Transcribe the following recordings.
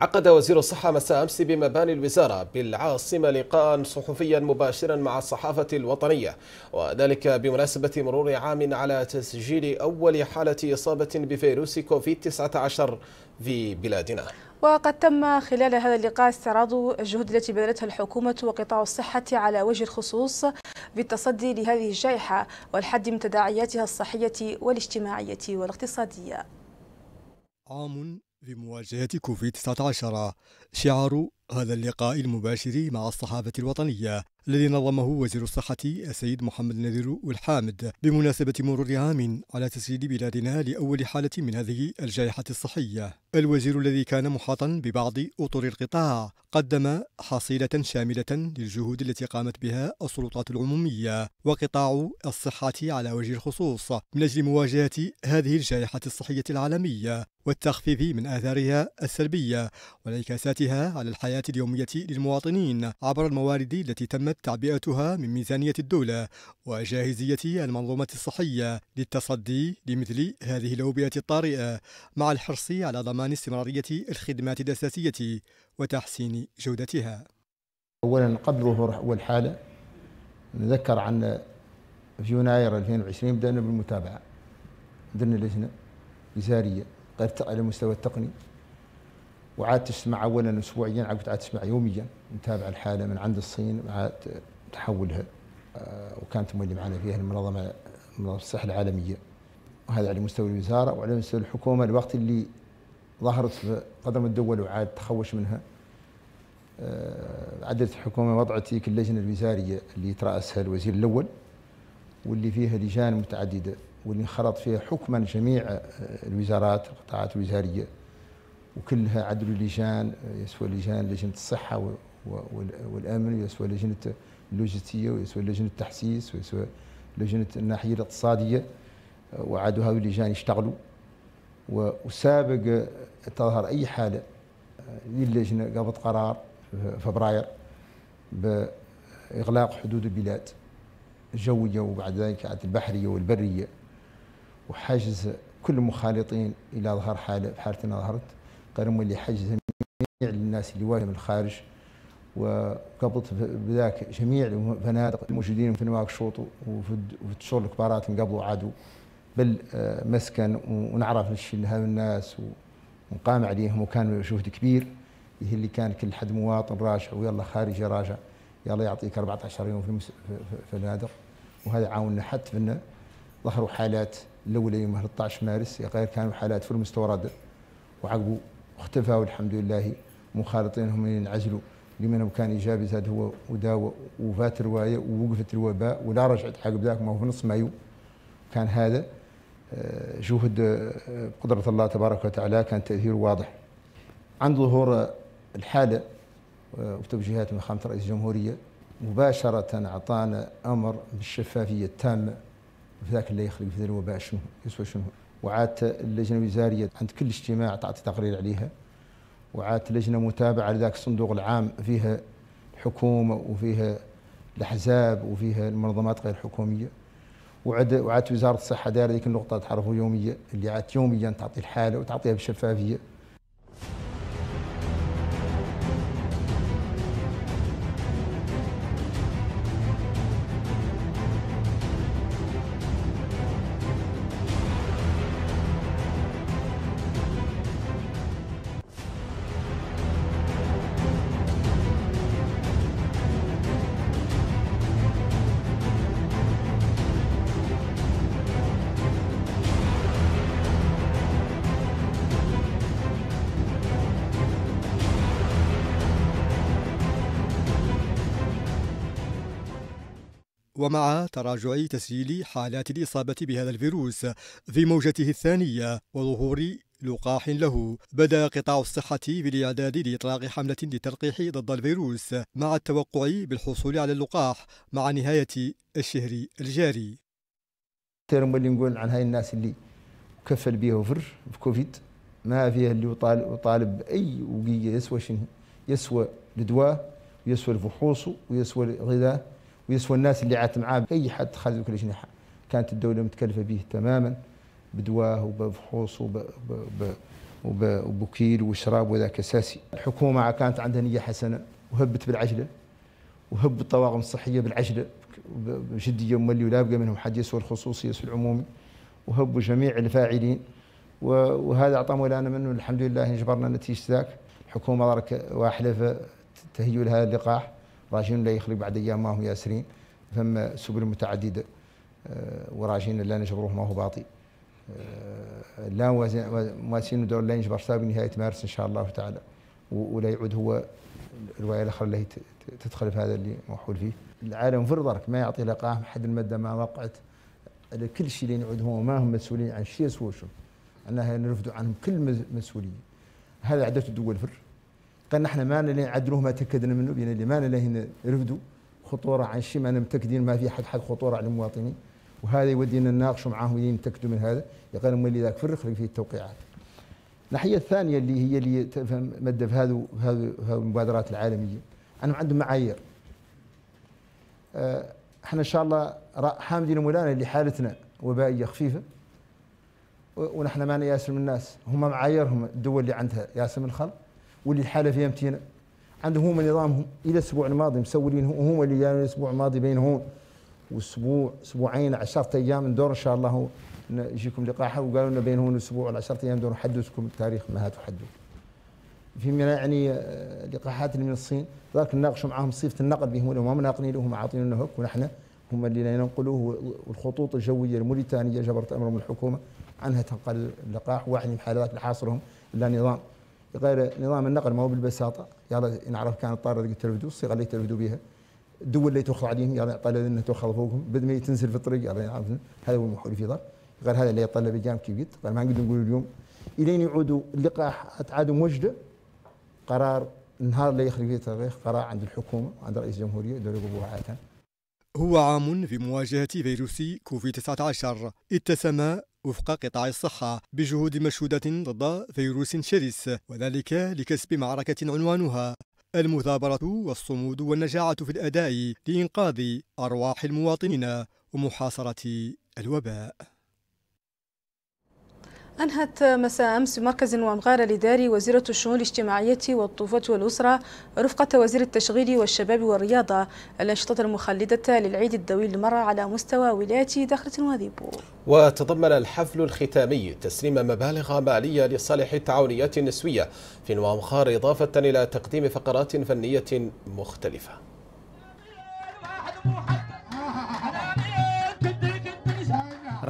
عقد وزير الصحة مساء أمس بمباني الوزارة بالعاصمة لقاء صحفيا مباشرا مع الصحافة الوطنية. وذلك بمناسبة مرور عام على تسجيل أول حالة إصابة بفيروس كوفيد 19 في بلادنا. وقد تم خلال هذا اللقاء استعراض الجهود التي بذلتها الحكومة وقطاع الصحة على وجه الخصوص في التصدي لهذه الجائحة والحد من تداعياتها الصحية والاجتماعية والاقتصادية. عام في مواجهة كوفيد 19 شعار هذا اللقاء المباشر مع الصحافة الوطنية الذي نظمه وزير الصحة السيد محمد نذير والحامد. بمناسبة مرور عام على تسجيل بلادنا لأول حالة من هذه الجائحة الصحية. الوزير الذي كان محاطا ببعض أطر القطاع قدم حصيلة شاملة للجهود التي قامت بها السلطات العمومية وقطاع الصحة على وجه الخصوص من أجل مواجهة هذه الجائحة الصحية العالمية والتخفيف من آثارها السلبية وانعكاساتها على الحياة اليومية للمواطنين عبر الموارد التي تمت تعبئتها من ميزانية الدولة وجاهزية المنظومة الصحية للتصدي لمثل هذه الأوبئة الطارئة مع الحرص على ضمان استمرارية الخدمات الأساسية وتحسين جودتها. أولا قبل ظهور أول حالة نذكر عن في يناير 2020 بدأنا بالمتابعة. عندنا لجنة وزارية على المستوى التقني. وعاد تسمع اولا اسبوعيا عاد عاد تسمع يوميا. نتابع الحالة من عند الصين مع تحولها. آه، وكانت مولي معنا فيها المنظمه منظمه الصحة العالمية. وهذا على مستوى الوزارة وعلى مستوى الحكومة. الوقت اللي ظهرت في قدم الدول وعاد تخوش منها. آه، عدت الحكومة وضعت تلك اللجنه الوزاريه اللي يترأسها الوزير الأول واللي فيها لجان متعددة واللي انخرط فيها حكما جميع آه، الوزارات القطاعات الوزارية وكلها عدلوا لجان يسوى لجان لجنة الصحة والأمن ويسوى لجنة اللوجستية ويسوى لجنة التحسيس ويسوى لجنة الناحية الاقتصادية وعادوا هذه اللجان يشتغلوا. وسابق تظهر أي حالة للجنه قبض قرار في فبراير بإغلاق حدود البلاد الجوية وبعد ذلك البحرية والبرية. وحجز كل المخالطين إلى ظهر حالة في حالتنا ظهرت قالوا اللي حجز جميع الناس اللي واجهوا من الخارج. وقبضت بذاك جميع الفنادق الموجودين في نواكشوط وفي الشغل الكبارات انقبضوا عادوا بالمسكن ونعرف الشيء لهذا الناس ونقام عليهم وكان جهد كبير. هي اللي كان كل حد مواطن راجع ويلا خارجي راجع يلا يعطيك 14 يوم في الفنادق وهذا عاوننا حتى في ظهروا حالات الأولى يوم 13 مارس غير كانوا حالات في المستورد. وعقبوا واختفى والحمد لله مخالطينهم ينعزلوا لمن كان إيجابي زاد هو وداوى وفات رواية ووقفت الوباء ولا رجعت عقب ذاك ما هو في نص مايو. كان هذا آه، جهد آه، بقدره الله تبارك وتعالى كان تأثيره واضح. عند ظهور الحالة آه، وتوجيهات من خامة رئيس الجمهورية مباشرة أعطانا أمر بالشفافية التامة. في ذاك اللي يخلق في الوباء شنو يسوى شنو؟ وعادت اللجنه الوزاريه عند كل اجتماع تعطي تقرير عليها. وعادت لجنة متابعة لذاك الصندوق العام فيها الحكومة وفيها الأحزاب وفيها المنظمات غير الحكوميه وعد وعادت وزارة الصحة دايرة ذيك النقطة تعرفوا يوميه اللي عادت يوميا تعطي الحالة وتعطيها بشفافيه ومع تراجع تسجيل حالات الإصابة بهذا الفيروس في موجته الثانية وظهور لقاح له. بدأ قطاع الصحة بالإعداد لإطلاق حملة للتلقيح ضد الفيروس مع التوقع بالحصول على اللقاح مع نهاية الشهر الجاري. اللي نقول عن هاي الناس اللي كفل بيها وفر في كوفيد ما فيها اللي يطالب, يطالب بأي وقية يسوى شنو؟ يسوى الدواء ويسوى الفحوص ويسوى الغذاء. ويسوى الناس اللي عات معاه اي حد خذ كل شيء كانت الدولة متكلفة به تماما بدواه وبفحوص وبوكيل وشراب وذاك أساسي. الحكومة كانت عندها نية حسنة وهبت بالعجلة وهب الطواقم الصحيه بالعجلة بجديه مولي ولا بقى منهم حد يسوى الخصوصي يسوى العمومي وهبوا جميع الفاعلين. وهذا اعطى مولانا منه الحمد لله جبرنا نتيجة ذاك. الحكومة ضرك واحلف تهيئ لهذا اللقاح. راجين لا يخلق بعد أيام ما هم ياسرين ثم سبل متعدده آه، وراجين لا نجبروه ما هو باطي آه، لا مواسين دور لا يجبر سابق نهاية مارس إن شاء الله تعالى ولا يعود هو الرواية الأخرى اللي تدخل في هذا اللي موحول فيه. العالم فرضرك ما يعطي لقاح حد المادة ما وقعت. كل شيء اللي يعود هو ما هم مسؤولين عن شيء سوى شو. أنها عنهم كل مسؤولية. هذا عدة الدول فر. قال نحن ما لين عدلوه ما تاكدنا منه بين اللي ما لين يرفدوا خطورة عن شيء ما متاكدين ما في حد حد خطورة على المواطنين. وهذا يودينا نناقشوا معاهم يتاكدوا من هذا. يقال اللي ذاك فرق في التوقيعات. الناحية الثانية اللي هي اللي تفهم ماده في هذه المبادرات العالمية. انهم عندهم معايير. آه، إحنا إن شاء الله حامدين مولانا اللي حالتنا وبائية خفيفة. ونحن ما ياسر من الناس. هم معاييرهم الدول اللي عندها ياسر من الخلق. واللي الحالة فيها متينه عندهم هم نظامهم. إلى الأسبوع الماضي مسولين هم اللي جاءوا الأسبوع الماضي بينهم. واسبوع أسبوعين 10 أيام ندور إن شاء الله. يجيكم لقاحة وقالوا لنا بينهم أسبوع ولا 10 أيام دور. نحدثكم التاريخ ما تحدث في من يعني آه، لقاحات اللي من الصين. ذلك نناقشوا معاهم صيغة النقل بهم. وما مناقلين لهم عاطيننا هك ونحن هم اللي ينقلوه. والخطوط الجوية الموريتانية جبرت أمرهم الحكومة. عنها تنقل اللقاح. واحد من الحالات اللي حاصرهم الا نظام غير نظام النقل ما هو بالبساطة. يلا نعرف كانت طاره اللي ترفدوا الصيغه اللي ترفدوا بها الدول اللي تاخذ عليهم يلا يعطى انها تاخذ فوقهم. بدل ما تنزل في الطريق يلا نعرف هذا هو المحور في ضر غير هذا اللي يطلب الجام كيف قلت ما نقدر نقول اليوم. الين يعودوا اللقاح تعادوا موجده قرار النهار اللي يخرج فيه تاريخ. قرار عند الحكومة وعند رئيس الجمهورية دول عاده هو عام في مواجهة فيروس كوفيد 19 اتسم وفق قطاع الصحة بجهود مشهودة ضد فيروس شرس وذلك لكسب معركة عنوانها. المثابرة والصمود والنجاعة في الأداء لإنقاذ أرواح المواطنين ومحاصرة الوباء. أنهت مساء أمس بمركز ومغارة الإداري وزيرة الشؤون الاجتماعية والطفولة والأسرة رفقة وزير التشغيل والشباب والرياضة الأنشطة المخلدة للعيد الدولي للمرأة على مستوى ولاية داخلة وذيبو وتضمن الحفل الختامي تسليم مبالغ مالية لصالح التعاونيات النسوية في نوامخار إضافة إلى تقديم فقرات فنية مختلفة.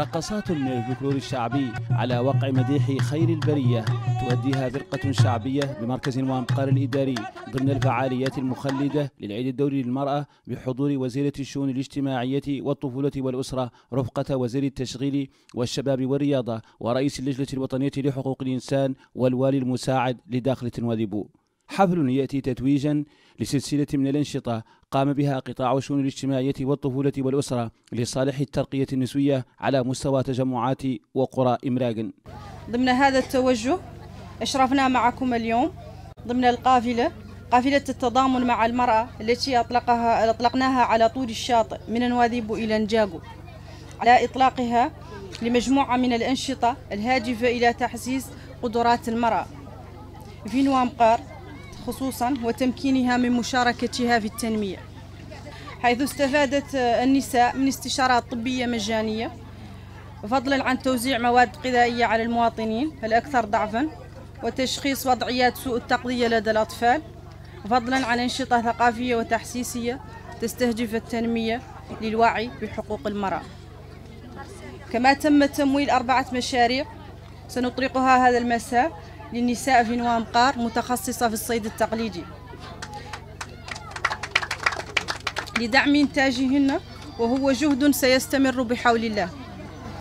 رقصات من الفلكلور الشعبي على وقع مديح خير البرية. تؤديها فرقة شعبية بمركز وامقار الإداري ضمن الفعاليات المخلدة للعيد الدولي للمرأة بحضور وزيرة الشؤون الاجتماعية والطفولة والأسرة رفقة وزير التشغيل والشباب والرياضة ورئيس اللجنة الوطنية لحقوق الإنسان والوالي المساعد لداخلة وذبو حفل يأتي تتويجا لسلسلة من الأنشطة قام بها قطاع الشؤون الاجتماعية والطفولة والأسرة لصالح الترقية النسوية على مستوى تجمعات وقرى إمراق. ضمن هذا التوجه أشرفنا معكم اليوم ضمن القافلة قافلة التضامن مع المرأة التي أطلقها أطلقناها على طول الشاطئ من نواذيب إلى نجاغو على إطلاقها لمجموعة من الأنشطة الهادفة إلى تحسيس قدرات المرأة. في نوامقار خصوصا وتمكينها من مشاركتها في التنمية. حيث استفادت النساء من استشارات طبية مجانية فضلا عن توزيع مواد غذائية على المواطنين الأكثر ضعفا وتشخيص وضعيات سوء التغذية لدى الأطفال فضلا عن أنشطة ثقافية وتحسيسية تستهدف التنمية للوعي بحقوق المرأة. كما تم تمويل أربعة مشاريع سنطرقها هذا المساء للنساء في نوامقار متخصصة في الصيد التقليدي. لدعم إنتاجهن وهو جهد سيستمر بحول الله.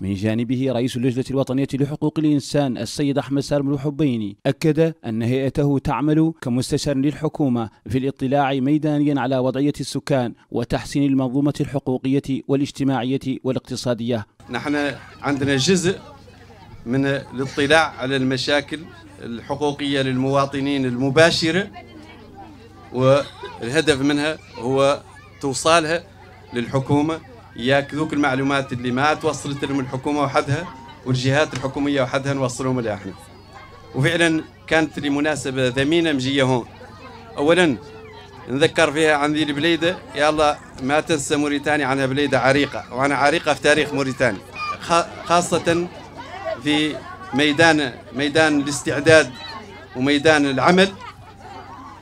من جانبه رئيس اللجنة الوطنية لحقوق الإنسان السيد أحمد سالم الحبيني أكد أن هيئته تعمل كمستشار للحكومة في الاطلاع ميدانيا على وضعية السكان وتحسين المنظومة الحقوقية والاجتماعية والاقتصادية. نحن عندنا جزء من الاطلاع على المشاكل الحقوقية للمواطنين المباشرة والهدف منها هو توصالها للحكومة. ياك ذوك المعلومات اللي ما توصلت لهم الحكومة وحدها والجهات الحكومية وحدها نوصلهم لها إحنا. وفعلا كانت لمناسبة ثمينة مجية هون. أولا نذكر فيها عن ذي البليدة. يا الله ما تنسى موريتانيا عنها بليدة عريقة وعنها عريقة في تاريخ موريتانيا خاصة في ميدان ميدان الاستعداد وميدان العمل.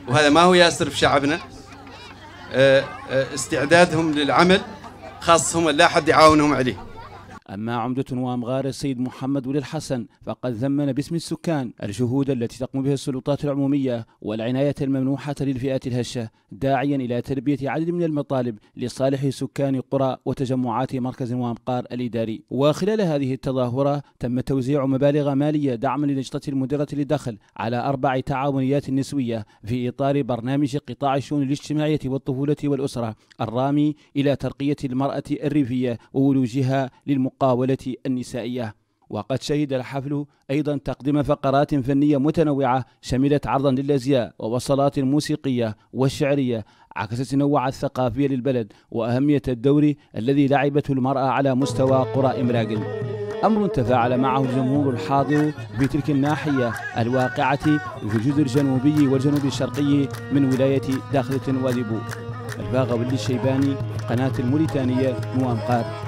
وهذا ما هو ياسر في شعبنا. آه، آه، استعدادهم للعمل خاصهم لا أحد يعاونهم عليه. أما عمدة وأمغار السيد محمد ولي الحسن فقد ذمن باسم السكان الجهود التي تقوم بها السلطات العمومية والعناية الممنوحة للفئات الهشة داعيا إلى تلبية عدد من المطالب لصالح سكان قرى وتجمعات مركز وأمقار الإداري. وخلال هذه التظاهرة تم توزيع مبالغ مالية دعما للجنة المديرة للدخل على أربع تعاونيات نسوية في إطار برنامج قطاع الشؤون الاجتماعية والطفولة والأسرة الرامي إلى ترقية المرأة الريفية وولوجها للمقاومة. المقاولة النسائية. وقد شهد الحفل أيضا تقديم فقرات فنية متنوعة شملت عرضا للأزياء ووصلات موسيقية والشعرية عكست التنوع الثقافي للبلد وأهمية الدور الذي لعبته المرأة على مستوى قرى إمراقل أمر تفاعل معه الجمهور الحاضر في تلك الناحية الواقعة في الجزء الجنوبي والجنوب الشرقي من ولاية داخلة وادبو الباغة الشيباني قناة الموريتانية موامقار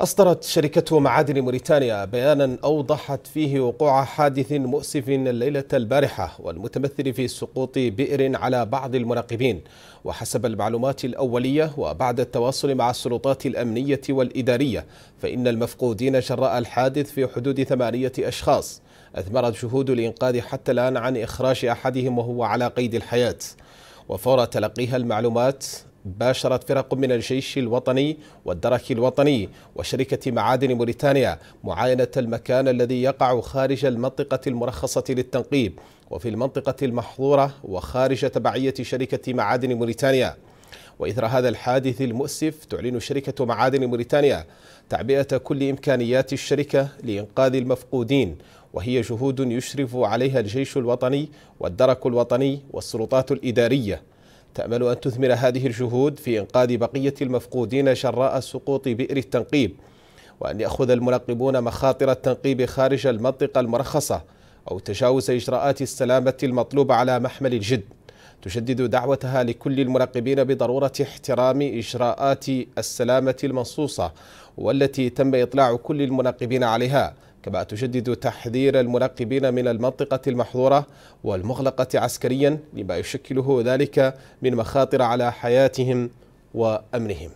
أصدرت شركة معادن موريتانيا بيانا أوضحت فيه وقوع حادث مؤسف الليلة البارحة والمتمثل في سقوط بئر على بعض المراقبين. وحسب المعلومات الأولية وبعد التواصل مع السلطات الأمنية والإدارية فإن المفقودين جراء الحادث في حدود ثمانية أشخاص. أثمرت جهود الإنقاذ حتى الآن عن إخراج أحدهم وهو على قيد الحياة. وفور تلقيها المعلومات باشرت فرق من الجيش الوطني والدرك الوطني وشركة معادن موريتانيا معاينة المكان الذي يقع خارج المنطقة المرخصة للتنقيب وفي المنطقة المحظورة وخارج تبعية شركة معادن موريتانيا. وإثر هذا الحادث المؤسف تعلن شركة معادن موريتانيا تعبئة كل إمكانيات الشركة لإنقاذ المفقودين وهي جهود يشرف عليها الجيش الوطني والدرك الوطني والسلطات الإدارية. تأمل أن تثمر هذه الجهود في إنقاذ بقية المفقودين جراء سقوط بئر التنقيب وأن يأخذ المراقبون مخاطر التنقيب خارج المنطقة المرخصة أو تجاوز إجراءات السلامة المطلوبة على محمل الجد. تجدد دعوتها لكل المراقبين بضرورة احترام إجراءات السلامة المنصوصة والتي تم إطلاع كل المراقبين عليها. كما تجدد تحذير المراقبين من المنطقة المحظورة والمغلقة عسكريا لما يشكله ذلك من مخاطر على حياتهم وأمنهم.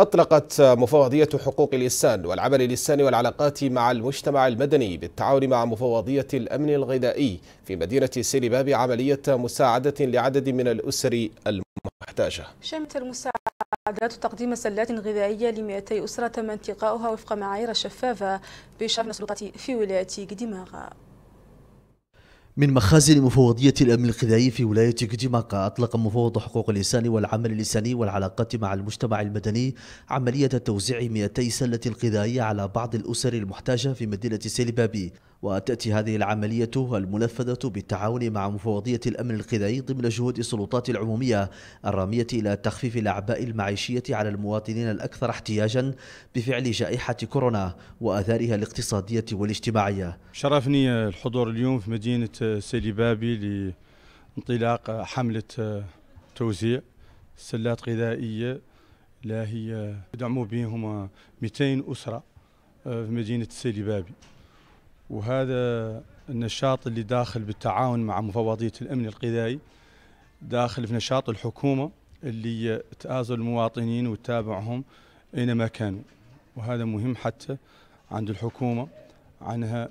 أطلقت مفوضية حقوق الإنسان والعمل الإنساني والعلاقات مع المجتمع المدني بالتعاون مع مفوضية الأمن الغذائي في مدينة سيليباب عملية مساعدة لعدد من الأسر المحتاجة. شمت المساعدات تقديم سلات غذائية ل 200 أسرة تم انتقاؤها وفق معايير شفافة بشأن السلطات في ولاية قديماغا من مخازن مفوضية الأمن الغذائي في ولاية كتيماكا أطلق مفوض حقوق الإنسان والعمل الإنساني والعلاقات مع المجتمع المدني عملية توزيع 200 سلة غذائية على بعض الأسر المحتاجة في مدينة سيليبابي وتأتي هذه العملية المنفذة بالتعاون مع مفوضية الأمن الغذائي ضمن جهود السلطات العمومية الرامية إلى تخفيف الأعباء المعيشية على المواطنين الأكثر احتياجا بفعل جائحة كورونا وآثارها الاقتصادية والاجتماعية. شرفني الحضور اليوم في مدينة سيليبابي لانطلاق حملة توزيع سلات غذائية لا هي يدعموا بهم 200 أسرة في مدينة سيليبابي وهذا النشاط اللي داخل بالتعاون مع مفوضية الأمن الغذائي داخل في نشاط الحكومة اللي تآزر المواطنين وتتابعهم أينما كانوا. وهذا مهم حتى عند الحكومة عنها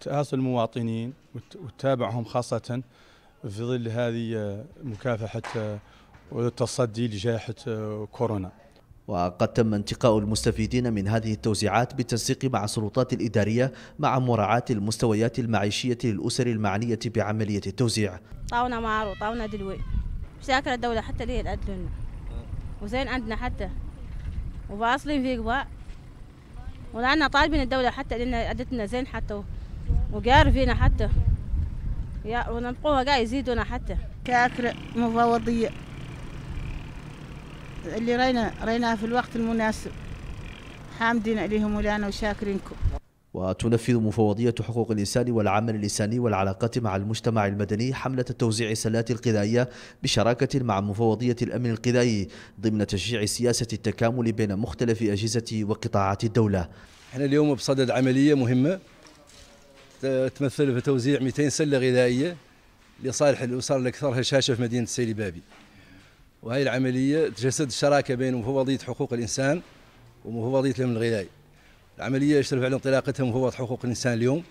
تآزر المواطنين وتتابعهم خاصة في ظل هذه مكافحة والتصدي لجائحة كورونا. وقد تم انتقاء المستفيدين من هذه التوزيعات بالتنسيق مع السلطات الإدارية مع مراعاة المستويات المعيشية للأسر المعنية بعملية التوزيع. طاونا معروض طاونا دلوي. شاكر الدولة حتى ليه الأدلنا وزين عندنا حتى. وواصلين في قباء ولأننا طالبين الدولة حتى لأن أدتنا زين حتى. وقار فينا حتى. يا ونبقوها قاعد يزيدونا حتى. شاكر مفوضية اللي رينا ريناها في الوقت المناسب. حامدين عليهم ولانا وشاكرينكم. وتنفذ مفوضية حقوق الإنسان والعمل الإنساني والعلاقات مع المجتمع المدني حملة توزيع السلات الغذائية بشراكة مع مفوضية الأمن الغذائي ضمن تشجيع سياسة التكامل بين مختلف أجهزة وقطاعات الدولة. إحنا اليوم بصدد عملية مهمة تمثل في توزيع 200 سلة غذائية لصالح الأسر الأكثر هشاشة في مدينة سيلي بابي. وهي العملية تجسد الشراكة بين مفوضية حقوق الإنسان ومفوضية الأمن الغذائي. العملية يشرف على انطلاقتها مفوض حقوق الإنسان اليوم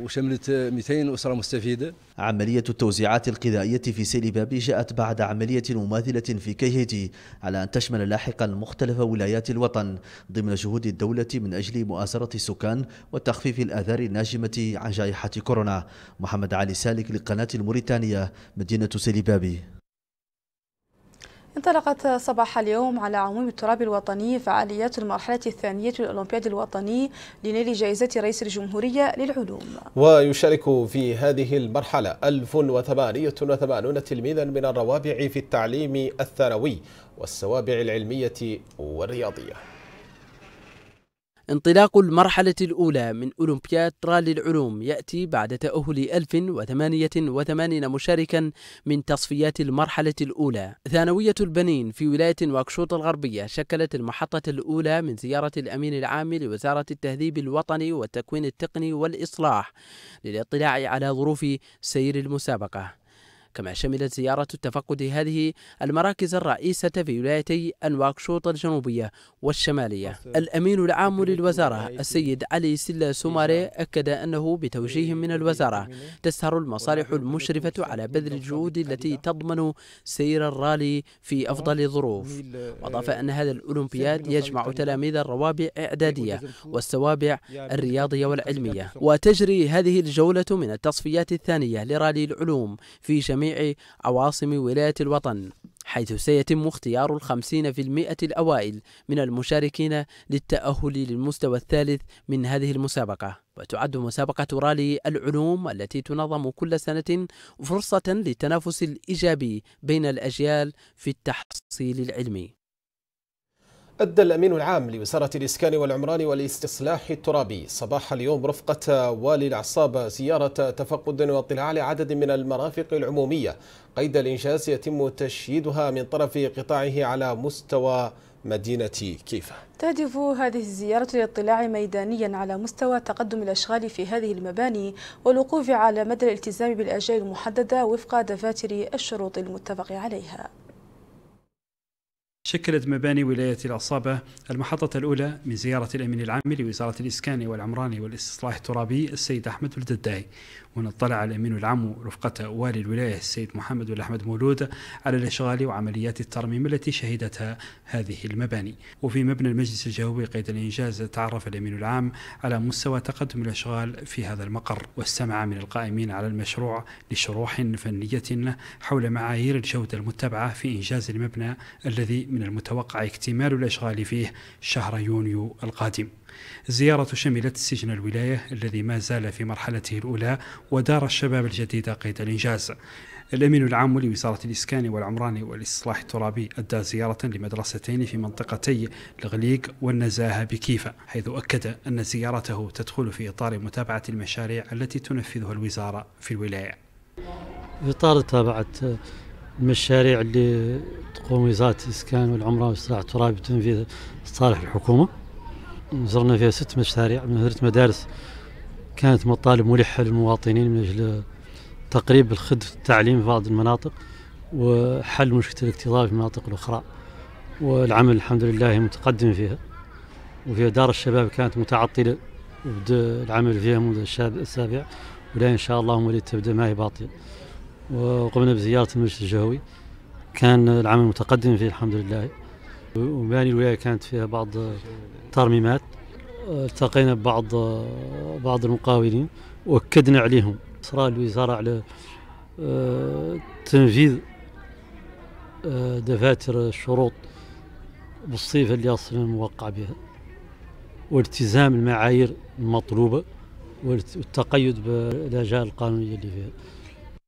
وشملت 200 أسرة مستفيدة. عملية التوزيعات الغذائية في سيلي بابي جاءت بعد عملية مماثلة في كيهيتي على أن تشمل لاحقا مختلف ولايات الوطن ضمن جهود الدولة من أجل مؤازرة السكان وتخفيف الآثار الناجمة عن جائحة كورونا. محمد علي سالك لقناة الموريتانية مدينة سيلي بابي. انطلقت صباح اليوم على عموم التراب الوطني فعاليات المرحلة الثانية للأولمبياد الوطني لنيل جائزة رئيس الجمهورية للعلوم. ويشارك في هذه المرحلة 1088 تلميذا من الروابع في التعليم الثانوي والسوابع العلمية والرياضية. انطلاق المرحلة الأولى من أولمبياد رالي العلوم يأتي بعد تأهل 1088 مشاركا من تصفيات المرحلة الأولى. ثانوية البنين في ولاية واكشوط الغربية شكلت المحطة الأولى من زيارة الأمين العام لوزارة التهذيب الوطني والتكوين التقني والإصلاح للاطلاع على ظروف سير المسابقة. كما شملت زيارة التفقد هذه المراكز الرئيسة في ولايتي أنواكشوط الجنوبية والشمالية. الأمين العام للوزارة السيد علي سلا سوماري أكد أنه بتوجيه من الوزارة تسهر المصالح المشرفة على بذل الجهود التي تضمن سير الرالي في أفضل الظروف وأضاف أن هذا الأولمبياد يجمع تلاميذ الروابع إعدادية والسوابع الرياضية والعلمية. وتجري هذه الجولة من التصفيات الثانية لرالي العلوم في جميع جميع عواصم ولاية الوطن حيث سيتم اختيار الخمسين في المئة الأوائل من المشاركين للتأهل للمستوى الثالث من هذه المسابقة. وتعد مسابقة رالي العلوم التي تنظم كل سنة فرصة للتنافس الإيجابي بين الأجيال في التحصيل العلمي. أدى الأمين العام لوزارة الإسكان والعمران والاستصلاح الترابي صباح اليوم رفقة والي العصابة زيارة تفقد واطلاع لعدد من المرافق العمومية قيد الإنجاز يتم تشييدها من طرف قطاعه على مستوى مدينة كيفا تهدف هذه الزيارة للاطلاع ميدانيا على مستوى تقدم الأشغال في هذه المباني والوقوف على مدى الالتزام بالأجال المحددة وفق دفاتر الشروط المتفق عليها. شكلت مباني ولاية العصابة المحطة الأولى من زيارة الأمين العام لوزارة الإسكان والعمران والاستصلاح الترابي السيد أحمد الدداي. وهنا اطلع الأمين العام رفقة والي الولاية السيد محمد بن أحمد مولود على الإشغال وعمليات الترميم التي شهدتها هذه المباني. وفي مبنى المجلس الجوي قيد الإنجاز تعرف الأمين العام على مستوى تقدم الأشغال في هذا المقر واستمع من القائمين على المشروع لشروح فنية حول معايير الجودة المتبعة في إنجاز المبنى الذي من المتوقع اكتمال الأشغال فيه شهر يونيو القادم. الزيارة شملت سجن الولاية الذي ما زال في مرحلته الأولى ودار الشباب الجديدة قيد الإنجاز. الأمين العام لوزارة الإسكان والعمران والإصلاح الترابي أدى زيارة لمدرستين في منطقتي الغليق والنزاهة بكيفة حيث أكد أن زيارته تدخل في إطار متابعة المشاريع التي تنفذها الوزارة في الولاية. في إطار متابعة المشاريع اللي تقوم وزارة الإسكان والعمران والإصلاح الترابي بتنفيذ صالح الحكومة زرنا فيها ست مشاريع من ست مدارس كانت مطالب ملحة للمواطنين من أجل تقريب الخدمة التعليم في بعض المناطق وحل مشكلة الاكتظاظ في المناطق الأخرى. والعمل الحمد لله متقدم فيها. وفيها دار الشباب كانت متعطلة وبدأ العمل فيها منذ الشاب السابع. ولا إن شاء الله وليد تبدأ ما هي باطلة. وقمنا بزيارة المجلس الجهوي. كان العمل متقدم فيه الحمد لله. ومباني الولاية كانت فيها بعض ترميمات التقينا ببعض بعض المقاولين وأكدنا عليهم. اصرار الوزارة على تنفيذ دفاتر الشروط بالصيغه اللي أصلا موقع بها والتزام المعايير المطلوبة والتقيد بالاجال القانونية اللي فيها.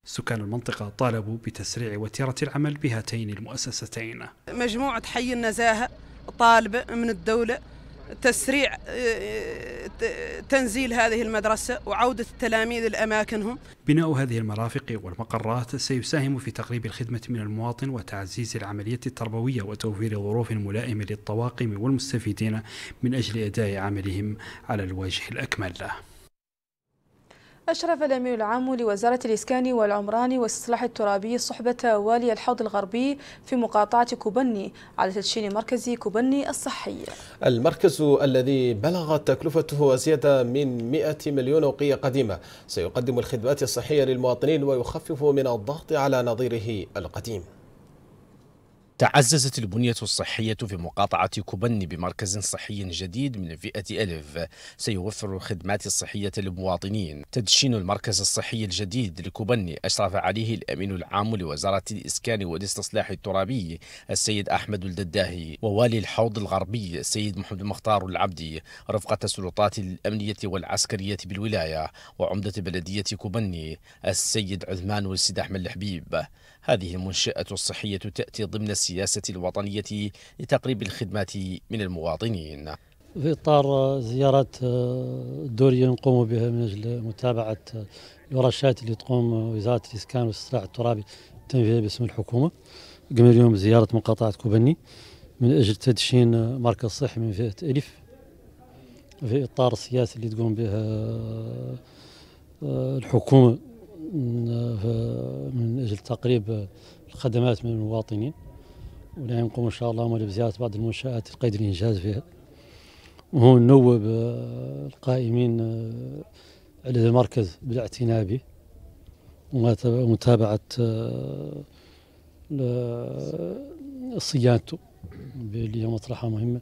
سكان المنطقة طالبوا بتسريع وتيرة العمل بهاتين المؤسستين. مجموعة حي النزاهة طالبة من الدولة تسريع آه، تنزيل هذه المدرسة وعودة التلاميذ لأماكنهم. بناء هذه المرافق والمقرات سيساهم في تقريب الخدمة من المواطن وتعزيز العملية التربوية وتوفير ظروف ملائمة للطواقم والمستفيدين من أجل أداء عملهم على الوجه الأكمل. أشرف الأمين العام لوزارة الإسكان والعمران والاستصلاح الترابي صحبة والي الحوض الغربي في مقاطعة كوبني على تدشين مركز كوبني الصحي. المركز الذي بلغت تكلفته أزيد من 100 مليون أوقية قديمة. سيقدم الخدمات الصحية للمواطنين ويخفف من الضغط على نظيره القديم. تعززت البنية الصحية في مقاطعة كوبني بمركز صحي جديد من فئة ألف. سيوفر الخدمات الصحية للمواطنين. تدشين المركز الصحي الجديد لكوبني. أشرف عليه الأمين العام لوزارة الإسكان والاستصلاح الترابي السيد أحمد الدداهي ووالي الحوض الغربي السيد محمد مختار العبدي رفقة السلطات الأمنية والعسكرية بالولاية وعمدة بلدية كوبني السيد عثمان والسيد أحمد الحبيب. هذه المنشأة الصحية تأتي ضمن السياسة الوطنية لتقريب الخدمات من المواطنين. في إطار زيارات دورية نقوم بها من أجل متابعة الورشات اللي تقوم وزارة الإسكان والاستصلاح الترابي تنفيذها باسم الحكومة. قمنا اليوم زيارة مقاطعة كوبني من أجل تدشين مركز صحي من فئة ألف. في إطار السياسة اللي تقوم بها الحكومة من أجل تقريب الخدمات من المواطنين ولا نقوم إن شاء الله بزيارة بعض المنشآت قيد الإنجاز فيها. وهو ننوب القائمين على المركز بالاعتناء به ومتابعة صيانته اللي هي مطرحة مهمة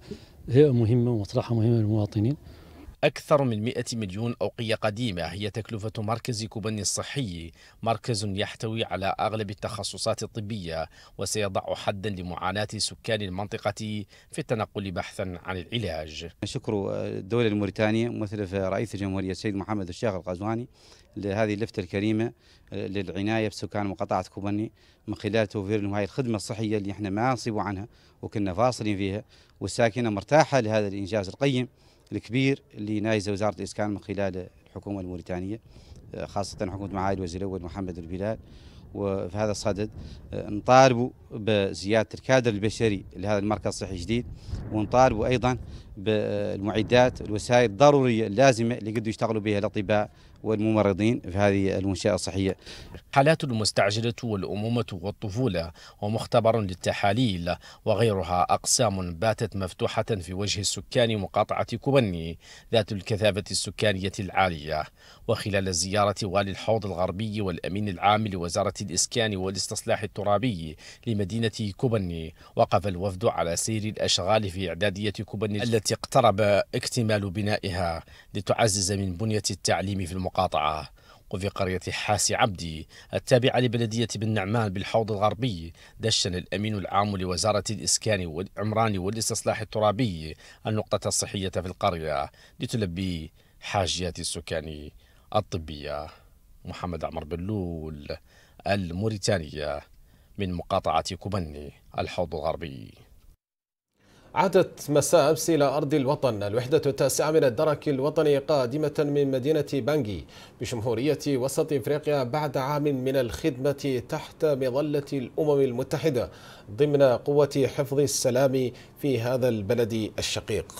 هي مهمة ومطرحة مهمة للمواطنين. أكثر من 100 مليون أوقية قديمة هي تكلفة مركز كوبني الصحي مركز يحتوي على أغلب التخصصات الطبية وسيضع حدا لمعاناة سكان المنطقة في التنقل بحثا عن العلاج. شكر الدولة الموريتانية ممثلة رئيس الجمهورية السيد محمد الشيخ القزواني لهذه اللفتة الكريمة للعناية بسكان مقاطعة كوبني من خلال توفير لهم هذه الخدمة الصحية اللي إحنا ما نصيبوا عنها وكنا فاصلين فيها والساكنة مرتاحة لهذا الإنجاز القيم الكبير اللي نايزه وزارة الإسكان من خلال الحكومة الموريتانية آه، خاصة حكومة معالي الوزير الأول محمد البلال. وفي هذا الصدد آه، نطالبوا بزيادة الكادر البشري لهذا المركز الصحي الجديد ونطالبوا أيضا بالمعدات الوسائل الضرورية اللازمة اللي قدوا يشتغلوا بها الأطباء والممرضين في هذه المنشاه الصحية. حالات المستعجلة والأمومة والطفولة ومختبر للتحاليل وغيرها أقسام باتت مفتوحة في وجه السكان مقاطعة كوبني ذات الكثافة السكانية العالية وخلال زيارة والي الحوض الغربي والأمين العام لوزارة الإسكان والاستصلاح الترابي لمدينة كوبني وقف الوفد على سير الأشغال في إعدادية كوبني التي اقترب اكتمال بنائها لتعزز من بنية التعليم في المقاطعة. وفي قرية حاسي عبدي التابعة لبلدية بن نعمان بالحوض الغربي دشن الأمين العام لوزارة الإسكان والعمران والاستصلاح الترابي النقطة الصحية في القرية لتلبي حاجيات السكان. الطبية محمد عمر بلول الموريتانية من مقاطعة كوبني الحوض الغربي. عادت مساء أمس إلى أرض الوطن الوحدة التاسعة من الدرك الوطني قادمة من مدينة بانجي بجمهورية وسط إفريقيا بعد عام من الخدمة تحت مظلة الأمم المتحدة ضمن قوة حفظ السلام في هذا البلد الشقيق.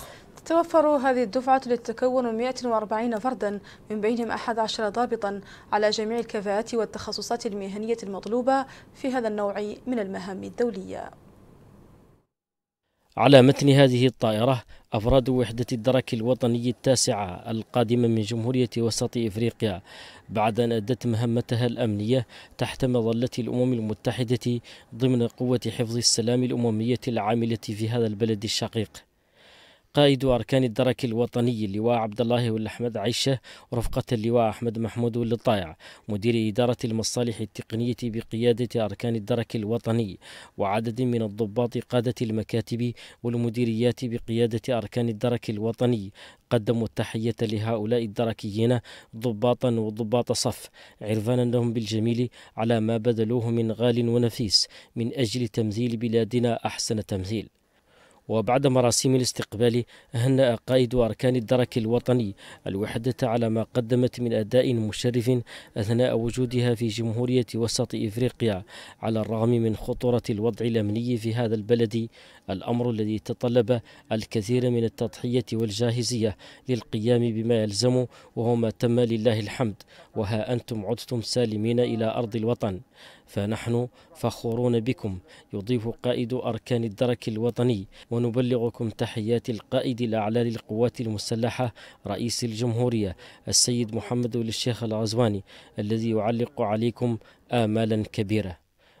تتوفر هذه الدفعة لتتكون 140 فردا من بينهم 11 ضابطا على جميع الكفاءات والتخصصات المهنية المطلوبة في هذا النوع من المهام الدولية. على متن هذه الطائرة أفراد وحدة الدرك الوطني التاسعة القادمة من جمهورية وسط إفريقيا بعد أن أدت مهمتها الأمنية تحت مظلة الأمم المتحدة ضمن قوة حفظ السلام الأممية العاملة في هذا البلد الشقيق. قائد أركان الدرك الوطني اللواء عبد الله والأحمد عيشة ورفقة اللواء أحمد محمود والطايع مدير إدارة المصالح التقنية بقيادة أركان الدرك الوطني وعدد من الضباط قادة المكاتب والمديريات بقيادة أركان الدرك الوطني قدموا التحية لهؤلاء الدركيين ضباطا وضباط صف عرفانا لهم بالجميل على ما بذلوه من غال ونفيس من أجل تمثيل بلادنا أحسن تمثيل. وبعد مراسيم الاستقبال هنأ قائد أركان الدرك الوطني الوحدة على ما قدمت من أداء مشرف أثناء وجودها في جمهورية وسط إفريقيا على الرغم من خطورة الوضع الأمني في هذا البلد. الأمر الذي تطلب الكثير من التضحية والجاهزية للقيام بما يلزم وهو ما تم لله الحمد وها أنتم عدتم سالمين إلى أرض الوطن. فنحن فخورون بكم يضيف قائد أركان الدرك الوطني ونبلغكم تحيات القائد الأعلى للقوات المسلحة رئيس الجمهورية السيد محمد الشيخ الغزواني الذي يعلق عليكم آمالا كبيرة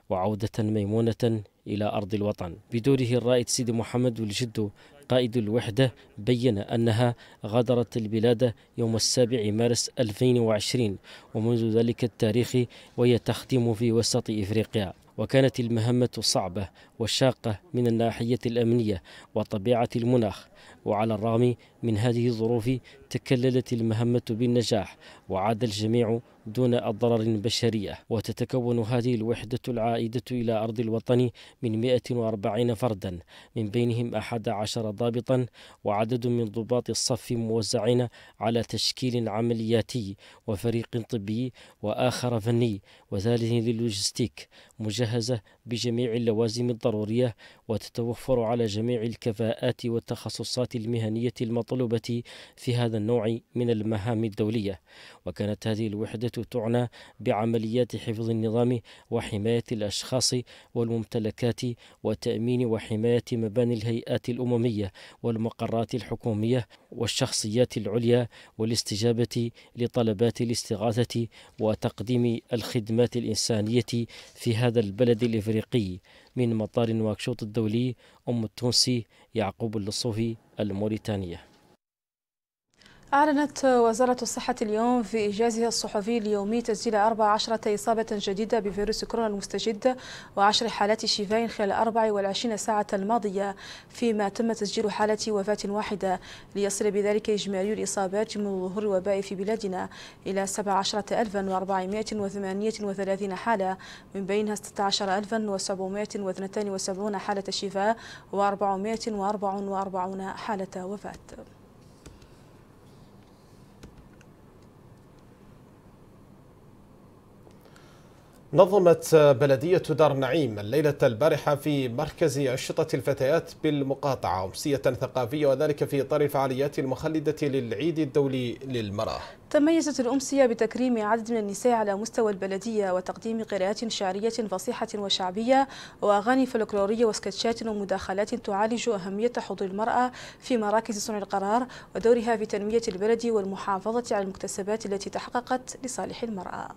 وعودة ميمونة إلى أرض الوطن. بدوره الرائد سيدي محمد الجد قائد الوحدة بين أنها غادرت البلاد يوم السابع مارس 2020 ومنذ ذلك التاريخ وهي تخدم في وسط إفريقيا. وكانت المهمة صعبة وشاقة من الناحية الأمنية وطبيعة المناخ وعلى الرغم من هذه الظروف تكللت المهمة بالنجاح وعاد الجميع دون أضرار بشرية وتتكون هذه الوحدة العائدة إلى أرض الوطن من 140 فردا من بينهم 11 ضابطا وعدد من ضباط الصف موزعين على تشكيل عملياتي وفريق طبي وآخر فني وثالث للوجستيك مجهزة بجميع اللوازم الضرورية وتتوفر على جميع الكفاءات والتخصصات المهنية المطلوبة في هذا النوع من المهام الدولية وكانت هذه الوحدة تعنى بعمليات حفظ النظام وحماية الأشخاص والممتلكات وتأمين وحماية مباني الهيئات الأممية والمقرات الحكومية والشخصيات العليا والاستجابة لطلبات الاستغاثة وتقديم الخدمات الإنسانية في هذا البلد الإفريقي. من مطار نواكشوط الدولي أم التونسي يعقوب اللصوفي الموريتانية. أعلنت وزارة الصحة اليوم في إيجازها الصحفي اليومي تسجيل 14 إصابة جديدة بفيروس كورونا المستجد وعشر حالات شفاء خلال 24 ساعة الماضية فيما تم تسجيل حالة وفاة واحدة. ليصل بذلك إجمالي الإصابات من ظهور الوباء في بلادنا إلى 17438 حالة من بينها 16772 حالة شفاء و444 حالة وفاة. نظمت بلدية دار نعيم الليلة البارحة في مركز أنشطة الفتيات بالمقاطعة أمسية ثقافية وذلك في إطار الفعاليات المخلدة للعيد الدولي للمرأة. تميزت الأمسية بتكريم عدد من النساء على مستوى البلدية وتقديم قراءات شعرية فصيحة وشعبية وأغاني فلكلورية وسكتشات ومداخلات تعالج أهمية حضور المرأة في مراكز صنع القرار ودورها في تنمية البلد والمحافظة على المكتسبات التي تحققت لصالح المرأة.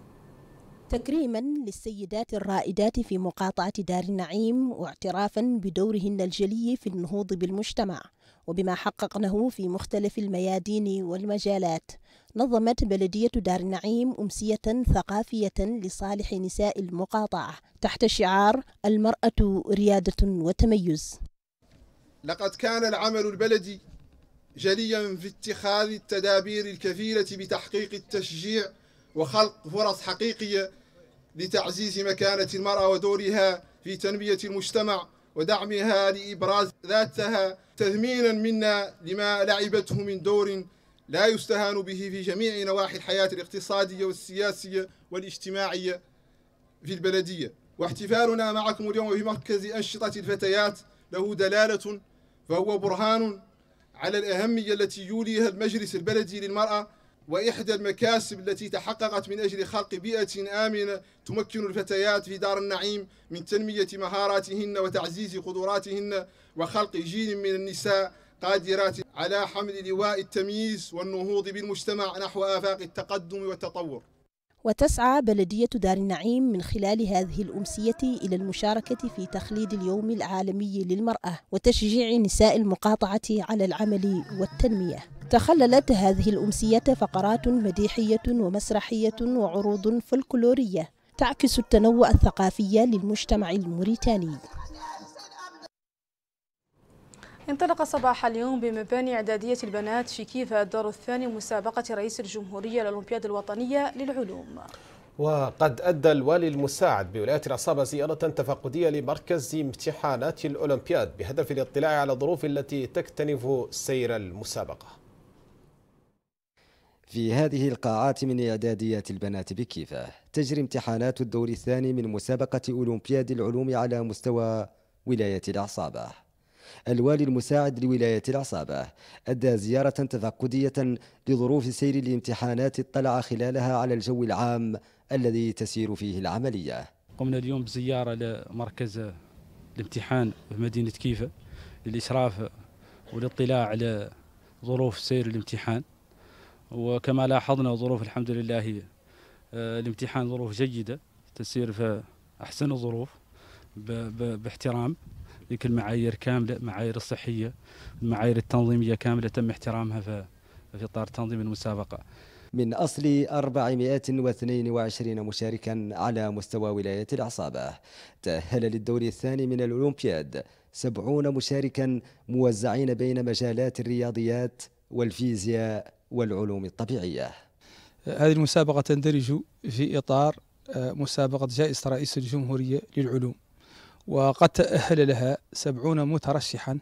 تكريما للسيدات الرائدات في مقاطعة دار النعيم واعترافا بدورهن الجلي في النهوض بالمجتمع وبما حققنه في مختلف الميادين والمجالات. نظمت بلدية دار النعيم أمسية ثقافية لصالح نساء المقاطعة تحت شعار المرأة ريادة وتميز. لقد كان العمل البلدي جليا في اتخاذ التدابير الكفيلة بتحقيق التشجيع وخلق فرص حقيقية لتعزيز مكانة المرأة ودورها في تنمية المجتمع ودعمها لإبراز ذاتها تثمينا منا لما لعبته من دور لا يستهان به في جميع نواحي الحياة الاقتصادية والسياسية والاجتماعية في البلدية. واحتفالنا معكم اليوم في مركز أنشطة الفتيات له دلالة فهو برهان على الأهمية التي يوليها المجلس البلدي للمرأة وإحدى المكاسب التي تحققت من أجل خلق بيئة آمنة تمكن الفتيات في دار النعيم من تنمية مهاراتهن وتعزيز قدراتهن وخلق جيل من النساء قادرات على حمل لواء التمييز والنهوض بالمجتمع نحو آفاق التقدم والتطور. وتسعى بلدية دار النعيم من خلال هذه الأمسية إلى المشاركة في تخليد اليوم العالمي للمرأة وتشجيع نساء المقاطعة على العمل والتنمية. تخللت هذه الأمسية فقرات مديحية ومسرحية وعروض فلكلورية تعكس التنوع الثقافي للمجتمع الموريتاني. انطلق صباح اليوم بمباني إعدادية البنات في كيفا الدور الثاني مسابقة رئيس الجمهورية الأولمبياد الوطنية للعلوم. وقد أدى الوالي المساعد بولاية العصابة زيارة تفقدية لمركز امتحانات الأولمبياد بهدف الاطلاع على الظروف التي تكتنف سير المسابقة. في هذه القاعات من إعداديات البنات بكيفة تجري امتحانات الدور الثاني من مسابقة أولمبياد العلوم على مستوى ولاية العصابة الوالي المساعد لولاية العصابة أدى زيارة تفقدية لظروف سير الامتحانات اطلع خلالها على الجو العام الذي تسير فيه العملية. قمنا اليوم بزيارة لمركز الامتحان في مدينة كيفة للإشراف والاطلاع على ظروف سير الامتحان. وكما لاحظنا ظروف الحمد لله آه، الامتحان ظروف جيدة تسير في أحسن الظروف باحترام. ذيك المعايير كاملة معايير الصحية المعايير التنظيمية كاملة تم احترامها في في إطار تنظيم المسابقة. من أصل 422 مشاركا على مستوى ولاية العصابة تأهل للدور الثاني من الأولمبياد 70 مشاركا موزعين بين مجالات الرياضيات والفيزياء والعلوم الطبيعية. هذه المسابقة تندرج في إطار آه، مسابقة جائزة رئيس الجمهورية للعلوم. وقد تأهل لها سبعون مترشحا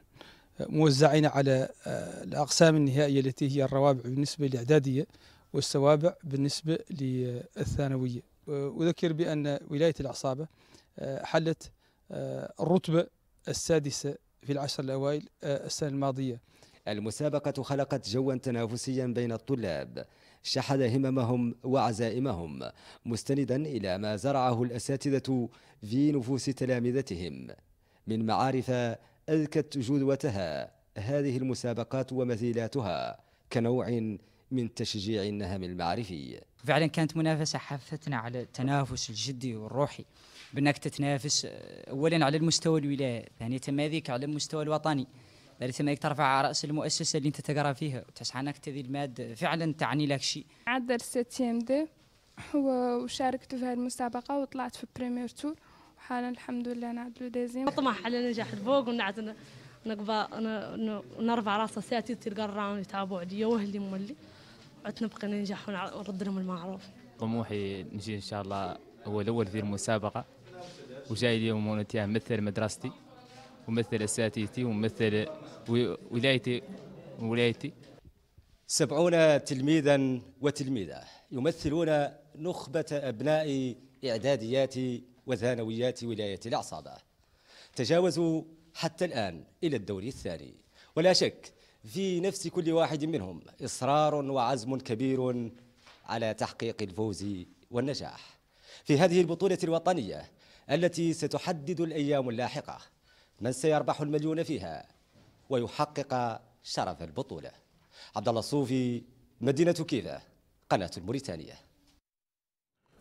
آه، موزعين على آه، الأقسام النهائية التي هي الروابع بالنسبة للإعدادية والسوابع بالنسبة للثانوية. أذكر بأن ولاية العصابة حلت الرتبة السادسة في العشر الأوائل السنة الماضية. المسابقة خلقت جوا تنافسيا بين الطلاب. شحذ هممهم وعزائمهم مستندا إلى ما زرعه الأساتذة في نفوس تلامذتهم. من معارف أذكت جذوتها هذه المسابقات ومثيلاتها كنوع من تشجيع النهم المعرفي. فعلا كانت منافسة حفتنا على التنافس الجدي والروحي بأنك تتنافس أولا على المستوى الولاية ثانيا ذيك على المستوى الوطني. ذلك إنك ترفع رأس المؤسسة اللي أنت تقرأ فيها وتسعى أنك ذي المادة فعلا تعني لك شيء. عدل septième D وشاركت في هذه المسابقة وطلعت في premier tour وحالا الحمد لله نعدلو deuxième طمح على نجاح الفوق ونعد نقبا نرفع رأس ساتي تلقى الراوند يتابعوا دي واهلي مولي عدت نبقى ننجح ونرد لهم المعروف. طموحي نجي إن شاء الله هو الأول في المسابقة. وجاي اليوم امثل مدرستي. ومثل أساتذتي ومثل ولايتي ولايتي. سبعون تلميذا وتلميذة يمثلون نخبة أبناء إعداديات وثانويات ولاية العصابة تجاوزوا حتى الآن إلى الدور الثاني. ولا شك في نفس كل واحد منهم إصرار وعزم كبير على تحقيق الفوز والنجاح. في هذه البطولة الوطنية التي ستحدد الأيام اللاحقة من سيربح المليون فيها ويحقق شرف البطولة. عبد الله الصوفي مدينة كيفا قناة الموريتانية.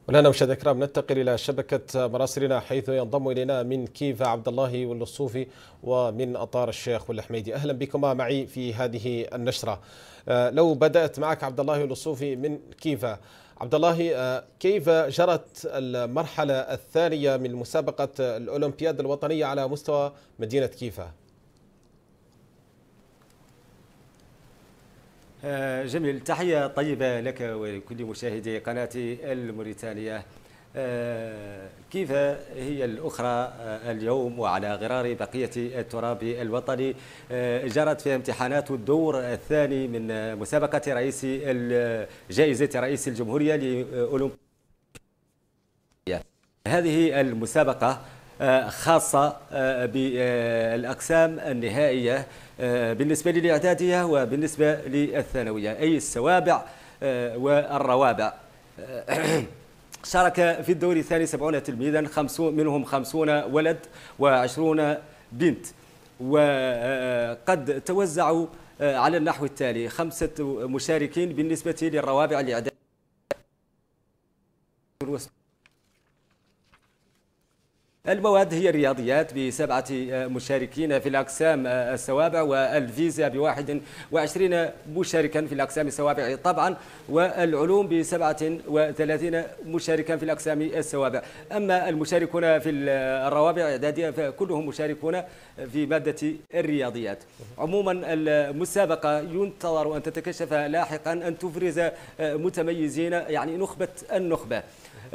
والآن مشاهدينا الكرام ننتقل إلى شبكة مراسلنا حيث ينضم إلينا من كيفا عبد الله والصوفي ومن أطار الشيخ والحميدي. أهلا بكما معي في هذه النشرة. آه، لو بدأت معك عبد الله والصوفي من كيفا عبد الله آه، كيف جرت المرحلة الثانية من مسابقة الأولمبياد الوطنية على مستوى مدينة كيفا؟ آه، جميل تحية طيبة لك ولكل مشاهدي قناة الموريتانية كيف هي الأخرى آه، اليوم وعلى غرار بقية التراب الوطني؟ آه، جرت في امتحانات الدور الثاني من مسابقة رئيس جائزة رئيس الجمهورية لأولمبياد هذه المسابقة خاصة بالأقسام النهائية بالنسبة للإعدادية وبالنسبة للثانوية. أي السوابع والروابع. شارك في الدور الثاني سبعون تلميذا خمسون منهم خمسون ولد وعشرون بنت. وقد توزعوا على النحو التالي خمسة مشاركين بالنسبة للروابع الإعداد المواد هي الرياضيات بسبعة مشاركين في الأقسام السوابع والفيزياء بواحد وعشرين مشاركا في الأقسام السوابع طبعا والعلوم بسبعة وثلاثين مشاركا في الأقسام السوابع. أما المشاركون في الروابع الإعدادية فكلهم مشاركون في مادة الرياضيات. عموما المسابقة ينتظر أن تتكشف لاحقا أن تفرز متميزين يعني نخبة النخبة.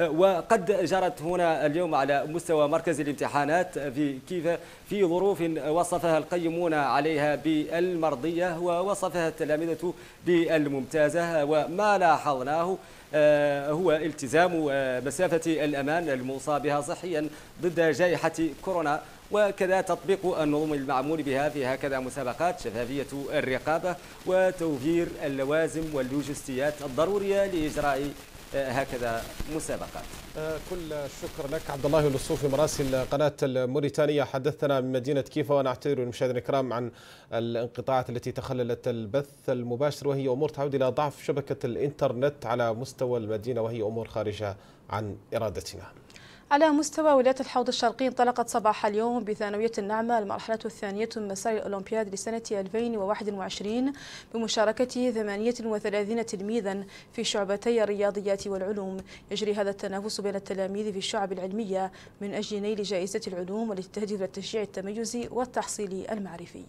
وقد جرت هنا اليوم على مستوى مركز الامتحانات في كيف في ظروف وصفها القيمون عليها بالمرضية ووصفها التلامذة بالممتازة وما لاحظناه آه، هو التزام آه، مسافة الأمان الموصى بها صحيا ضد جائحة كورونا وكذا تطبيق النظم المعمول بها في هكذا مسابقات شفافية الرقابة وتوفير اللوازم واللوجستيات الضرورية لإجراء هكذا مسابقات. كل الشكر لك عبد الله الوصوفي مراسل قناة الموريتانية. حدثنا من مدينة كيفا ونعتذر للمشاهدين الكرام عن الانقطاعات التي تخللت البث المباشر وهي أمور تعود إلى ضعف شبكة الإنترنت على مستوى المدينة وهي أمور خارجة عن إرادتنا. على مستوى ولاية الحوض الشرقي انطلقت صباح اليوم بثانوية النعمة المرحلة الثانية من مسار الأولمبياد لسنة 2021 بمشاركة 38 تلميذا في شعبتي الرياضيات والعلوم. يجري هذا التنافس بين التلاميذ في الشعب العلمية من أجل نيل جائزة العلوم والتي تهدف التشجيع التميزي والتحصيل المعرفي.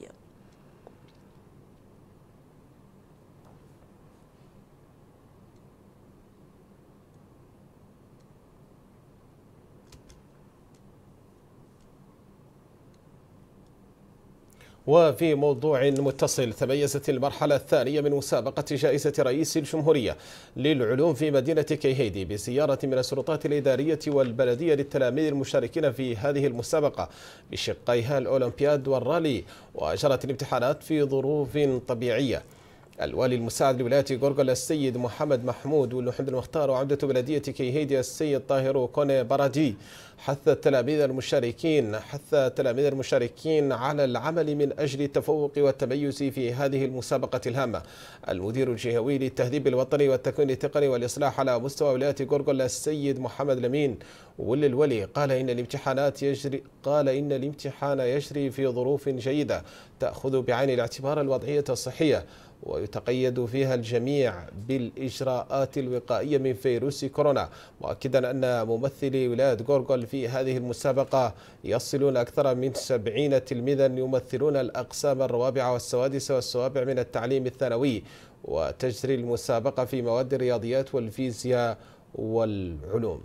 وفي موضوع متصل تميزت المرحلة الثانية من مسابقة جائزة رئيس الجمهورية للعلوم في مدينة كيهيدي بزيارة من السلطات الإدارية والبلدية للتلاميذ المشاركين في هذه المسابقة بشقيها الأولمبياد والرالي وأجرت الامتحانات في ظروف طبيعية. الوالي المساعد لولاية غورغل السيد محمد محمود والحمد المختار وعمدة بلدية كيهيدي السيد طاهر كوني بارادي. حث التلاميذ المشاركين حث التلاميذ المشاركين على العمل من أجل التفوق والتميز في هذه المسابقة الهامة. المدير الجهوي للتهذيب الوطني والتكوين التقني والإصلاح على مستوى ولاية غورغل السيد محمد لمين ولي الولي قال إن الامتحانات يجري قال إن الامتحان يجري في ظروف جيدة تأخذ بعين الاعتبار الوضعية الصحية. ويتقيد فيها الجميع بالإجراءات الوقائية من فيروس كورونا. مؤكدا أن ممثلي ولاية غورغول في هذه المسابقة يصلون أكثر من سبعين تلميذا يمثلون الأقسام الروابع والسوادس والسوابع من التعليم الثانوي وتجري المسابقة في مواد الرياضيات والفيزياء والعلوم.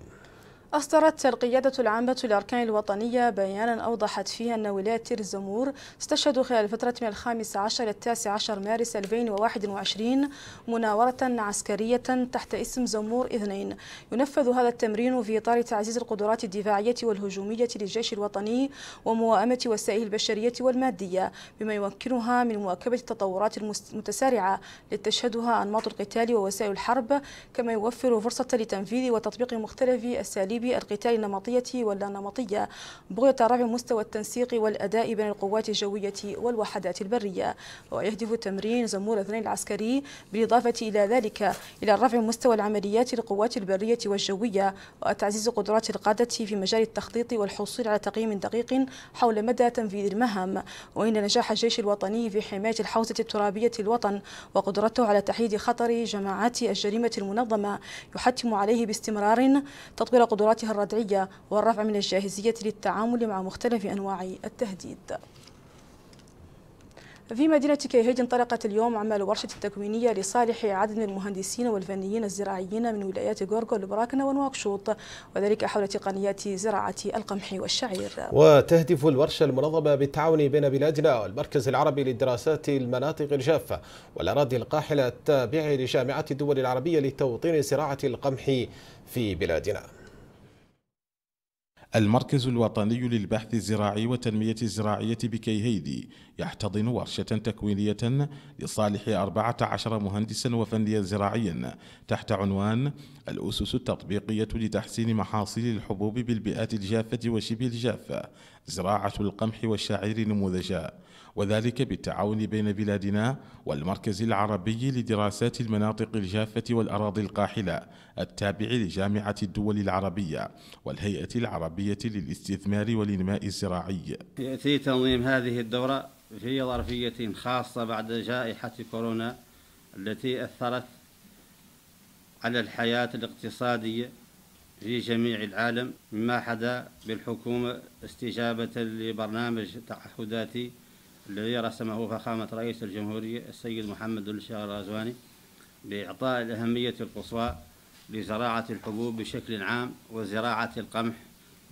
أصدرت القيادة العامة للأركان الوطنية بيانا أوضحت فيه أن ولاية تير الزمور استشهدوا خلال الفترة من الخامس عشر إلى التاسع عشر مارس 2021 مناورة عسكرية تحت اسم زمور اثنين ينفذ هذا التمرين في إطار تعزيز القدرات الدفاعية والهجومية للجيش الوطني ومواءمة وسائل البشرية والمادية بما يمكنها من مواكبة التطورات المتسارعة. لتشهدها أنماط القتال ووسائل الحرب كما يوفر فرصة لتنفيذ وتطبيق مختلف أساليب القتال النمطية واللا نمطية بغية رفع مستوى التنسيق والأداء بين القوات الجوية والوحدات البرية. ويهدف تمرين زمور اثنين العسكري بالإضافة إلى ذلك إلى رفع مستوى العمليات للقوات البرية والجوية وتعزيز قدرات القادة في مجال التخطيط والحصول على تقييم دقيق حول مدى تنفيذ المهام. وإن نجاح الجيش الوطني في حماية الحوزة الترابية الوطن وقدرته على تحديد خطر جماعات الجريمة المنظمة يحتم عليه باستمرار تطوير قدراتها الردعية والرفع من الجاهزية للتعامل مع مختلف أنواع التهديد. في مدينة كيهيج انطلقت اليوم أعمال ورشة التكوينية لصالح عدد من المهندسين والفنيين الزراعيين من ولايات غورغو البراكنة ونواكشوط وذلك حول تقنيات زراعة القمح والشعير. وتهدف الورشة المنظمة بالتعاون بين بلادنا والمركز العربي للدراسات المناطق الجافة والأراضي القاحلة التابعة لجامعة الدول العربية لتوطين زراعة القمح في بلادنا. المركز الوطني للبحث الزراعي والتنمية الزراعية بكيهيدي يحتضن ورشة تكوينية لصالح 14 مهندسا وفنيا زراعيا تحت عنوان الأسس التطبيقية لتحسين محاصيل الحبوب بالبيئات الجافة وشبه الجافة زراعة القمح والشعير نموذجا. وذلك بالتعاون بين بلادنا والمركز العربي لدراسات المناطق الجافة والأراضي القاحلة التابع لجامعة الدول العربية والهيئة العربية للاستثمار والإنماء الزراعي. يأتي تنظيم هذه الدورة في ظرفية خاصة بعد جائحة كورونا التي أثرت على الحياة الاقتصادية في جميع العالم. مما حدا بالحكومة استجابة لبرنامج تعهداتي الذي رسمه فخامة رئيس الجمهورية السيد محمد الشيخ الغزواني بإعطاء الأهمية القصوى لزراعة الحبوب بشكل عام وزراعة القمح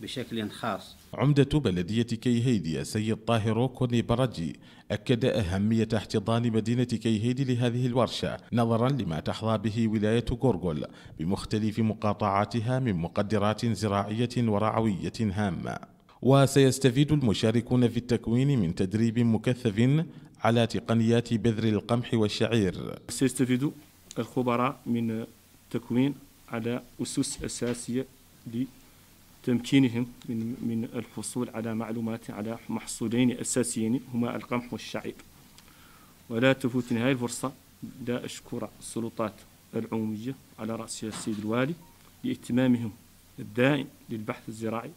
بشكل خاص. عمدة بلدية كيهيدي السيد طاهر كوني برجي أكد أهمية احتضان مدينة كيهيدي لهذه الورشة نظرا لما تحظى به ولاية غورغول بمختلف مقاطعاتها من مقدرات زراعية ورعوية هامة. وسيستفيد المشاركون في التكوين من تدريب مكثف على تقنيات بذر القمح والشعير. سيستفيد الخبراء من تكوين على أسس أساسية لتمكينهم من من الحصول على معلومات على محصولين أساسيين هما القمح والشعير. ولا تفوتني هذه الفرصة. لا أشكر السلطات العمومية على رأسها السيد الوالي لاهتمامهم الدائم للبحث الزراعي.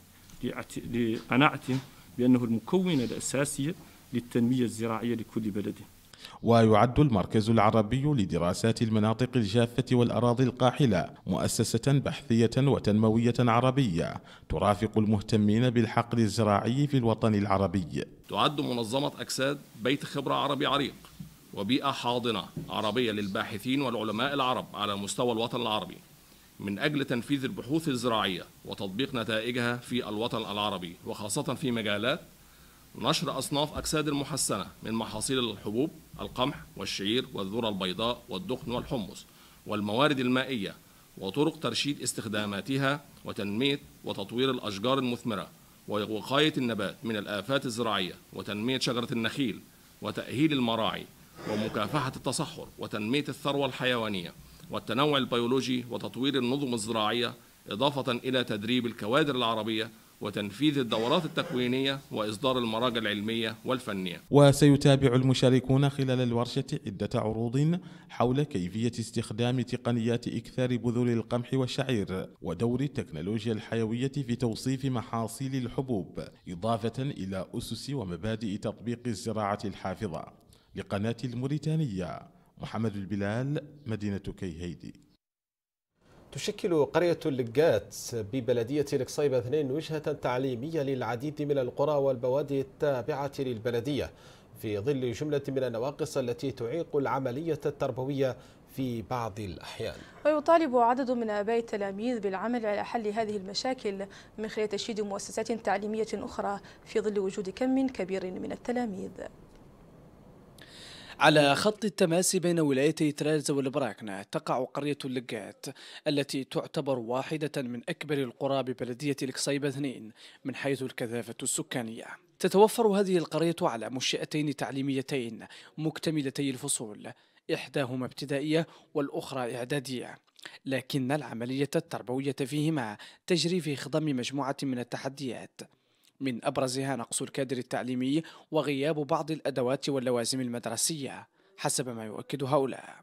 لقناعتهم بأنه المكون الأساسي للتنمية الزراعية لكل بلد. ويعد المركز العربي لدراسات المناطق الجافة والأراضي القاحلة مؤسسة بحثية وتنموية عربية ترافق المهتمين بالحقل الزراعي في الوطن العربي. تعد منظمة أكساد بيت خبرة عربي عريق وبيئة حاضنة عربية للباحثين والعلماء العرب على مستوى الوطن العربي. من أجل تنفيذ البحوث الزراعية وتطبيق نتائجها في الوطن العربي وخاصة في مجالات نشر أصناف أكساد المحسنة من محاصيل الحبوب القمح والشعير والذرة البيضاء والدخن والحمص والموارد المائية وطرق ترشيد استخداماتها وتنمية وتطوير الأشجار المثمرة ووقاية النبات من الآفات الزراعية وتنمية شجرة النخيل وتأهيل المراعي ومكافحة التصحر وتنمية الثروة الحيوانية. والتنوع البيولوجي وتطوير النظم الزراعية إضافة إلى تدريب الكوادر العربية وتنفيذ الدورات التكوينية وإصدار المراجع العلمية والفنية. وسيتابع المشاركون خلال الورشة عدة عروض حول كيفية استخدام تقنيات إكثار بذور القمح والشعير ودور التكنولوجيا الحيوية في توصيف محاصيل الحبوب إضافة إلى أسس ومبادئ تطبيق الزراعة الحافظة. لقناة الموريتانية. محمد البلال مدينة كيهيدي تشكل قرية اللقات ببلدية القصيبة 2 وجهة تعليمية للعديد من القرى والبوادي التابعة للبلدية في ظل جملة من النواقص التي تعيق العملية التربوية في بعض الأحيان. ويطالب عدد من آباء التلاميذ بالعمل على حل هذه المشاكل من خلال تشييد مؤسسات تعليمية أخرى في ظل وجود كم كبير من التلاميذ. على خط التماس بين ولايتي ترارزة والبراكنة تقع قرية اللقات التي تعتبر واحدة من أكبر القرى ببلدية القصيبة 2 من حيث الكثافة السكانية. تتوفر هذه القرية على منشأتين تعليميتين مكتملتي الفصول إحداهما ابتدائية والأخرى إعدادية. لكن العملية التربوية فيهما تجري في خضم مجموعة من التحديات. من أبرزها نقص الكادر التعليمي وغياب بعض الأدوات واللوازم المدرسية حسب ما يؤكد هؤلاء.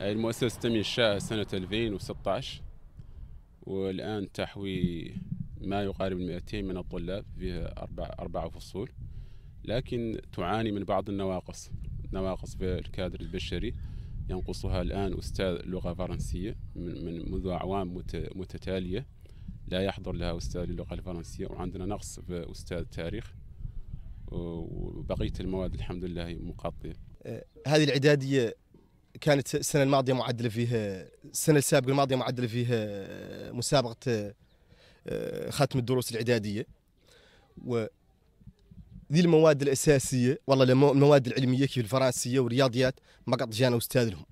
المؤسسة تم إنشائها سنة 2016 والآن تحوي ما يقارب 200 من الطلاب فيها أربع, أربع فصول لكن تعاني من بعض النواقص. نواقص في الكادر البشري ينقصها الآن أستاذ لغة فرنسية من منذ أعوام متتالية. لا يحضر لها أستاذ اللغة الفرنسية وعندنا نقص في أستاذ التاريخ وبقية المواد الحمد لله مقضية هذه الإعدادية كانت السنة الماضية معدلة فيها السنة السابقة الماضية معدلة فيها مسابقة ختم الدروس الإعدادية. و ذي المواد الأساسية والله المواد العلمية كيف الفرنسية والرياضيات ما قد جانا أستاذ لهم.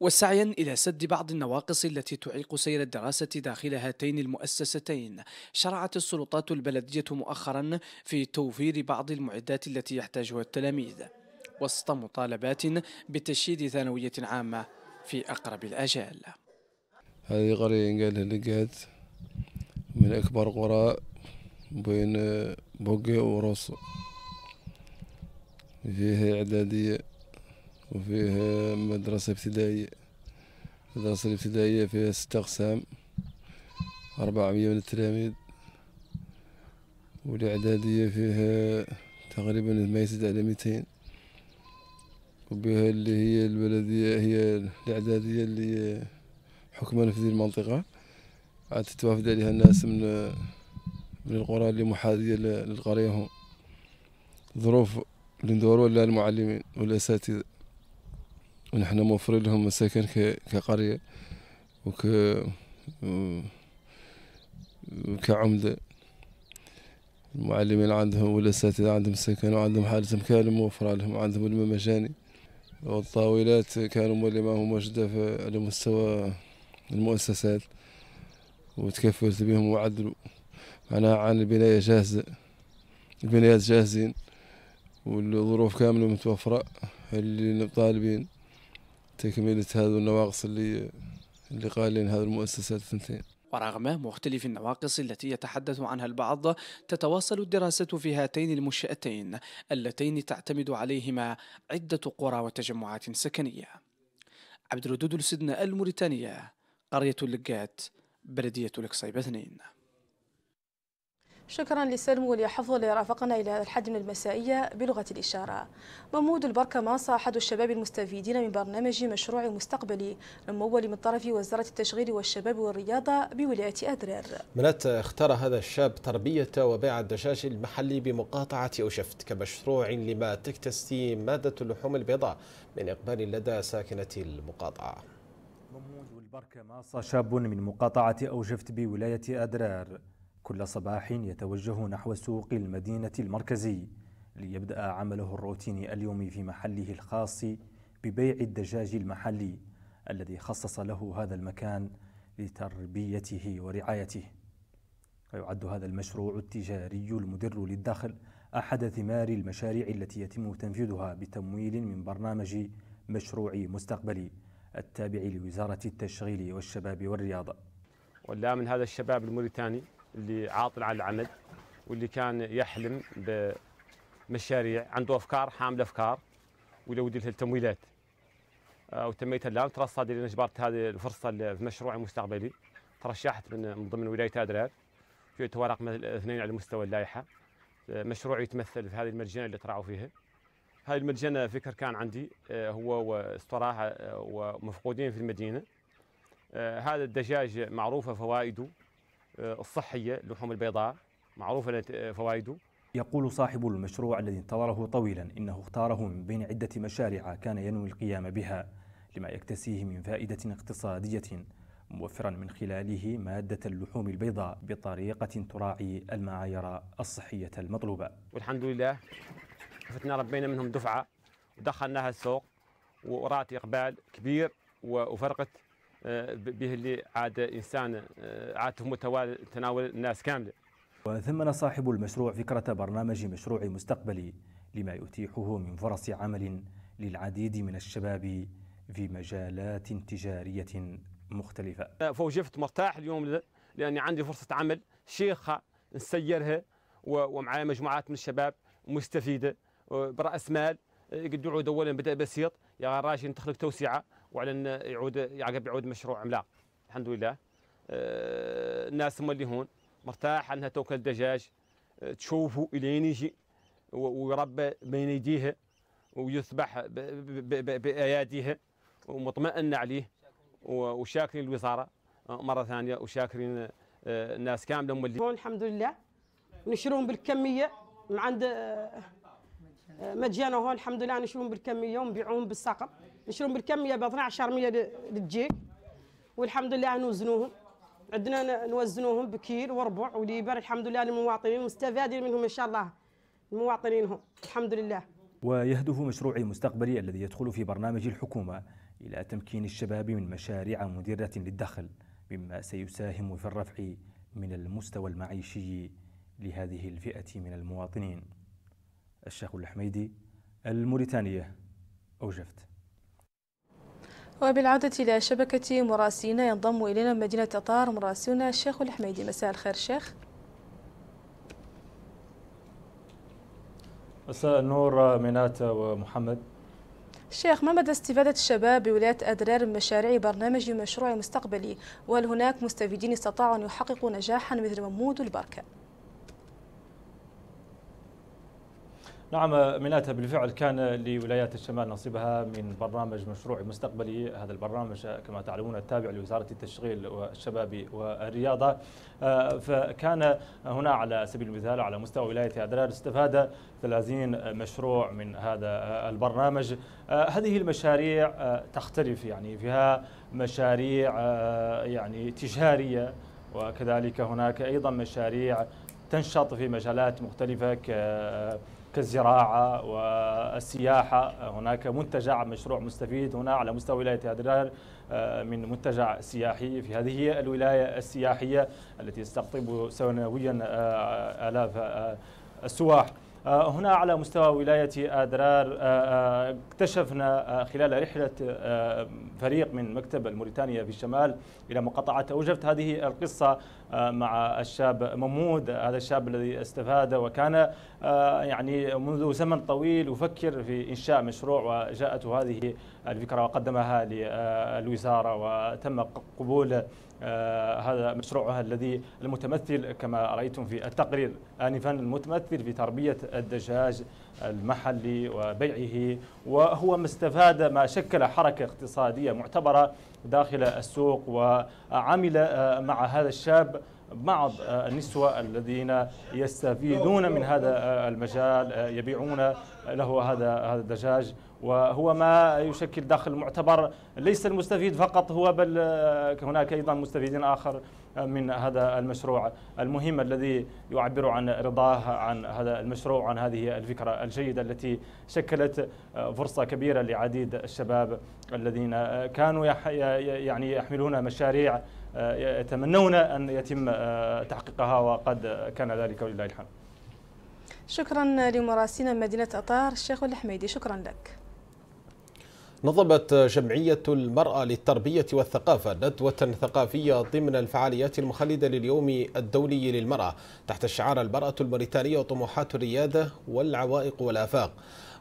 وسعيا إلى سد بعض النواقص التي تعيق سير الدراسة داخل هاتين المؤسستين. شرعت السلطات البلدية مؤخرا في توفير بعض المعدات التي يحتاجها التلاميذ وسط مطالبات بتشييد ثانوية عامة في أقرب الآجال. هذه قرية قالها لقات من أكبر قرى بين بوقي وروس فيها إعدادية وفيه مدرسة ابتدائية. المدرسة الابتدائية فيها ستة أقسام أربعمية من التلاميذ. والإعدادية فيها تقريبا ما يزيد على ميتين. وبها اللي هي البلدية هي الإعدادية اللي حكما في ذي المنطقة. عاد تتوافد عليها الناس من من القرى اللي محاذية للقرية هم. ظروف اللي ندوروا المعلمين والأساتذة. ونحن موفرين لهم مساكن كقرية وك كعمدة المعلمين عندهم والأساتذة عندهم سكن وعندهم حالة مكان موفرة لهم وعندهم الماء مجاني. والطاولات كانوا اللي ما هو موجودة على مستوى المؤسسات وتكفلت بهم وعدلوا. معناها عن البناية جاهزة البنايات جاهزين والظروف كاملة متوفرة اللي طالبين. تكملة هذه النواقص اللي اللي قالين هذه المؤسسات الثنتين. ورغم مختلف النواقص التي يتحدث عنها البعض تتواصل الدراسة في هاتين المنشأتين اللتين تعتمد عليهما عدة قرى وتجمعات سكنية. عبد الودود السدنة الموريتانية قرية اللقات بلدية القصيبة اثنين. شكرا لسلم ولحفظ اللي رافقنا إلى هذا الحد من المسائية بلغة الإشارة. محمود البركة ماصة أحد الشباب المستفيدين من برنامج مشروع مستقبلي الممول من طرف وزارة التشغيل والشباب والرياضة بولاية أدرار منات اختار هذا الشاب تربية وبيع الدجاج المحلي بمقاطعة أوشفت كمشروع لما تكتسي مادة اللحوم البيضاء من إقبال لدى ساكنة المقاطعة. محمود البركة ماصة شاب من مقاطعة أوشفت بولاية أدرار كل صباح يتوجه نحو سوق المدينة المركزي ليبدأ عمله الروتيني اليومي في محله الخاص ببيع الدجاج المحلي الذي خصص له هذا المكان لتربيته ورعايته. ويعد هذا المشروع التجاري المدر للدخل أحد ثمار المشاريع التي يتم تنفيذها بتمويل من برنامج مشروع مستقبلي التابع لوزارة التشغيل والشباب والرياضة ولا من هذا الشباب الموريتاني اللي عاطل على العمل واللي كان يحلم بمشاريع عنده أفكار حامل أفكار ولو لها التمويلات. آه، وتميت الآن. ترصد لي اجبرت هذه الفرصة في مشروع مستقبلي. ترشحت من ضمن ولاية أدرار. في ورق اثنين على مستوى اللائحة. آه، مشروع يتمثل في هذه المرجنه اللي طلعوا فيها. هذه المرجنه فكر كان عندي آه، هو واستراحه ومفقودين في المدينة. هذا الدجاج معروفه فوائده الصحية اللحوم البيضاء معروفة فوائده. يقول صاحب المشروع الذي انتظره طويلا إنه اختاره من بين عدة مشاريع كان ينوي القيام بها لما يكتسيه من فائدة اقتصادية موفرا من خلاله مادة اللحوم البيضاء بطريقة تراعي المعايير الصحية المطلوبة. والحمد لله فتنا ربينا منهم دفعة ودخلناها السوق ورات إقبال كبير وفرقت به اللي عاد إنسان آه، عاد تناول الناس كاملة. وثمن صاحب المشروع فكرة برنامج مشروع مستقبلي لما يتيحه من فرص عمل للعديد من الشباب في مجالات تجارية مختلفة. فوجفت مرتاح اليوم لأني عندي فرصة عمل شيخه نسيرها ومعايا مجموعات من الشباب مستفيدة برأس مال يقدروا يعود اولا بدأ بسيط يا راشد تخلق توسعة وعلى أن يعود يعقب يعود مشروع عملاق. الحمد لله. آه، الناس هم اللي هون. مرتاح انها توكل دجاج. آه، تشوفه الين يجي ويربى بين يديها ويذبح باياديها ومطمئن عليه وشاكرين الوزارة. آه، مرة ثانية وشاكرين الناس كاملة هم اللي الحمد لله. نشروهم بالكمية من عند مجانا هون الحمد لله نشروهم بالكمية ونبيعوهم بالسقم نشرهم بالكميه ب 12 100 للجيك. والحمد لله نوزنوهم. عندنا نوزنوهم بكيل وربع وليبر. الحمد لله للمواطنين مستفادين منهم إن شاء الله. المواطنين هم الحمد لله ويهدف مشروع المستقبلي الذي يدخل في برنامج الحكومة إلى تمكين الشباب من مشاريع مدره للدخل مما سيساهم في الرفع من المستوى المعيشي لهذه الفئة من المواطنين. الشيخ الحميدي الموريتانية أوجفت. وبالعودة إلى شبكة مراسينا ينضم إلينا مدينة طار مراسلنا الشيخ الحميدي. مساء الخير شيخ. مساء النور مينات ومحمد. شيخ ما مدى استفادة الشباب بولاية أدرار من مشاريع برنامج مشروع مستقبلي؟ وهل هناك مستفيدين استطاعوا أن يحققوا نجاحا مثل ممود البركة؟ نعم ميناتا بالفعل كان لولايات الشمال نصيبها من برنامج مشروع مستقبلي. هذا البرنامج كما تعلمون التابع لوزارة التشغيل والشباب والرياضة. آه، فكان هنا على سبيل المثال على مستوى ولاية أدرار استفاد 30 مشروع من هذا البرنامج. آه، هذه المشاريع آه، تختلف يعني فيها مشاريع يعني تجارية وكذلك هناك أيضا مشاريع تنشط في مجالات مختلفة كالزراعة والسياحة. هناك منتجع مشروع مستفيد هنا على مستوى ولاية أدرار آه، من منتجع سياحي في هذه الولاية السياحية التي تستقطب سنويا آه، آلاف آه، السواح. هنا على مستوى ولاية أدرار اكتشفنا خلال رحلة فريق من مكتب الموريتانيا في الشمال إلى مقاطعة. أوجفت هذه القصة مع الشاب ممود هذا الشاب الذي استفاد وكان يعني منذ زمن طويل يفكر في إنشاء مشروع وجاءته هذه الفكرة وقدمها للوزارة وتم قبول آه هذا مشروعها الذي المتمثل كما رأيتم في التقرير آنفا المتمثل في تربية الدجاج المحلي وبيعه وهو ما استفاد ما شكل حركة اقتصادية معتبرة داخل السوق وعمل آه مع هذا الشاب بعض النسوة الذين يستفيدون من هذا المجال يبيعون له هذا هذا الدجاج. وهو ما يشكل دخل معتبر ليس المستفيد فقط هو بل هناك أيضا مستفيدين آخر من هذا المشروع المهم الذي يعبر عن رضاه عن هذا المشروع عن هذه الفكرة الجيدة التي شكلت فرصة كبيرة لعديد الشباب الذين كانوا يعني يحملون مشاريع يتمنون أن يتم تحقيقها وقد كان ذلك ولله الحمد. شكرا لمراسلنا مدينة أطار الشيخ الحميدي شكرا لك. نظمت جمعية المرأة للتربية والثقافة ندوة ثقافية ضمن الفعاليات المخلدة لليوم الدولي للمرأة تحت شعار المرأة الموريتانية وطموحات الريادة والعوائق والآفاق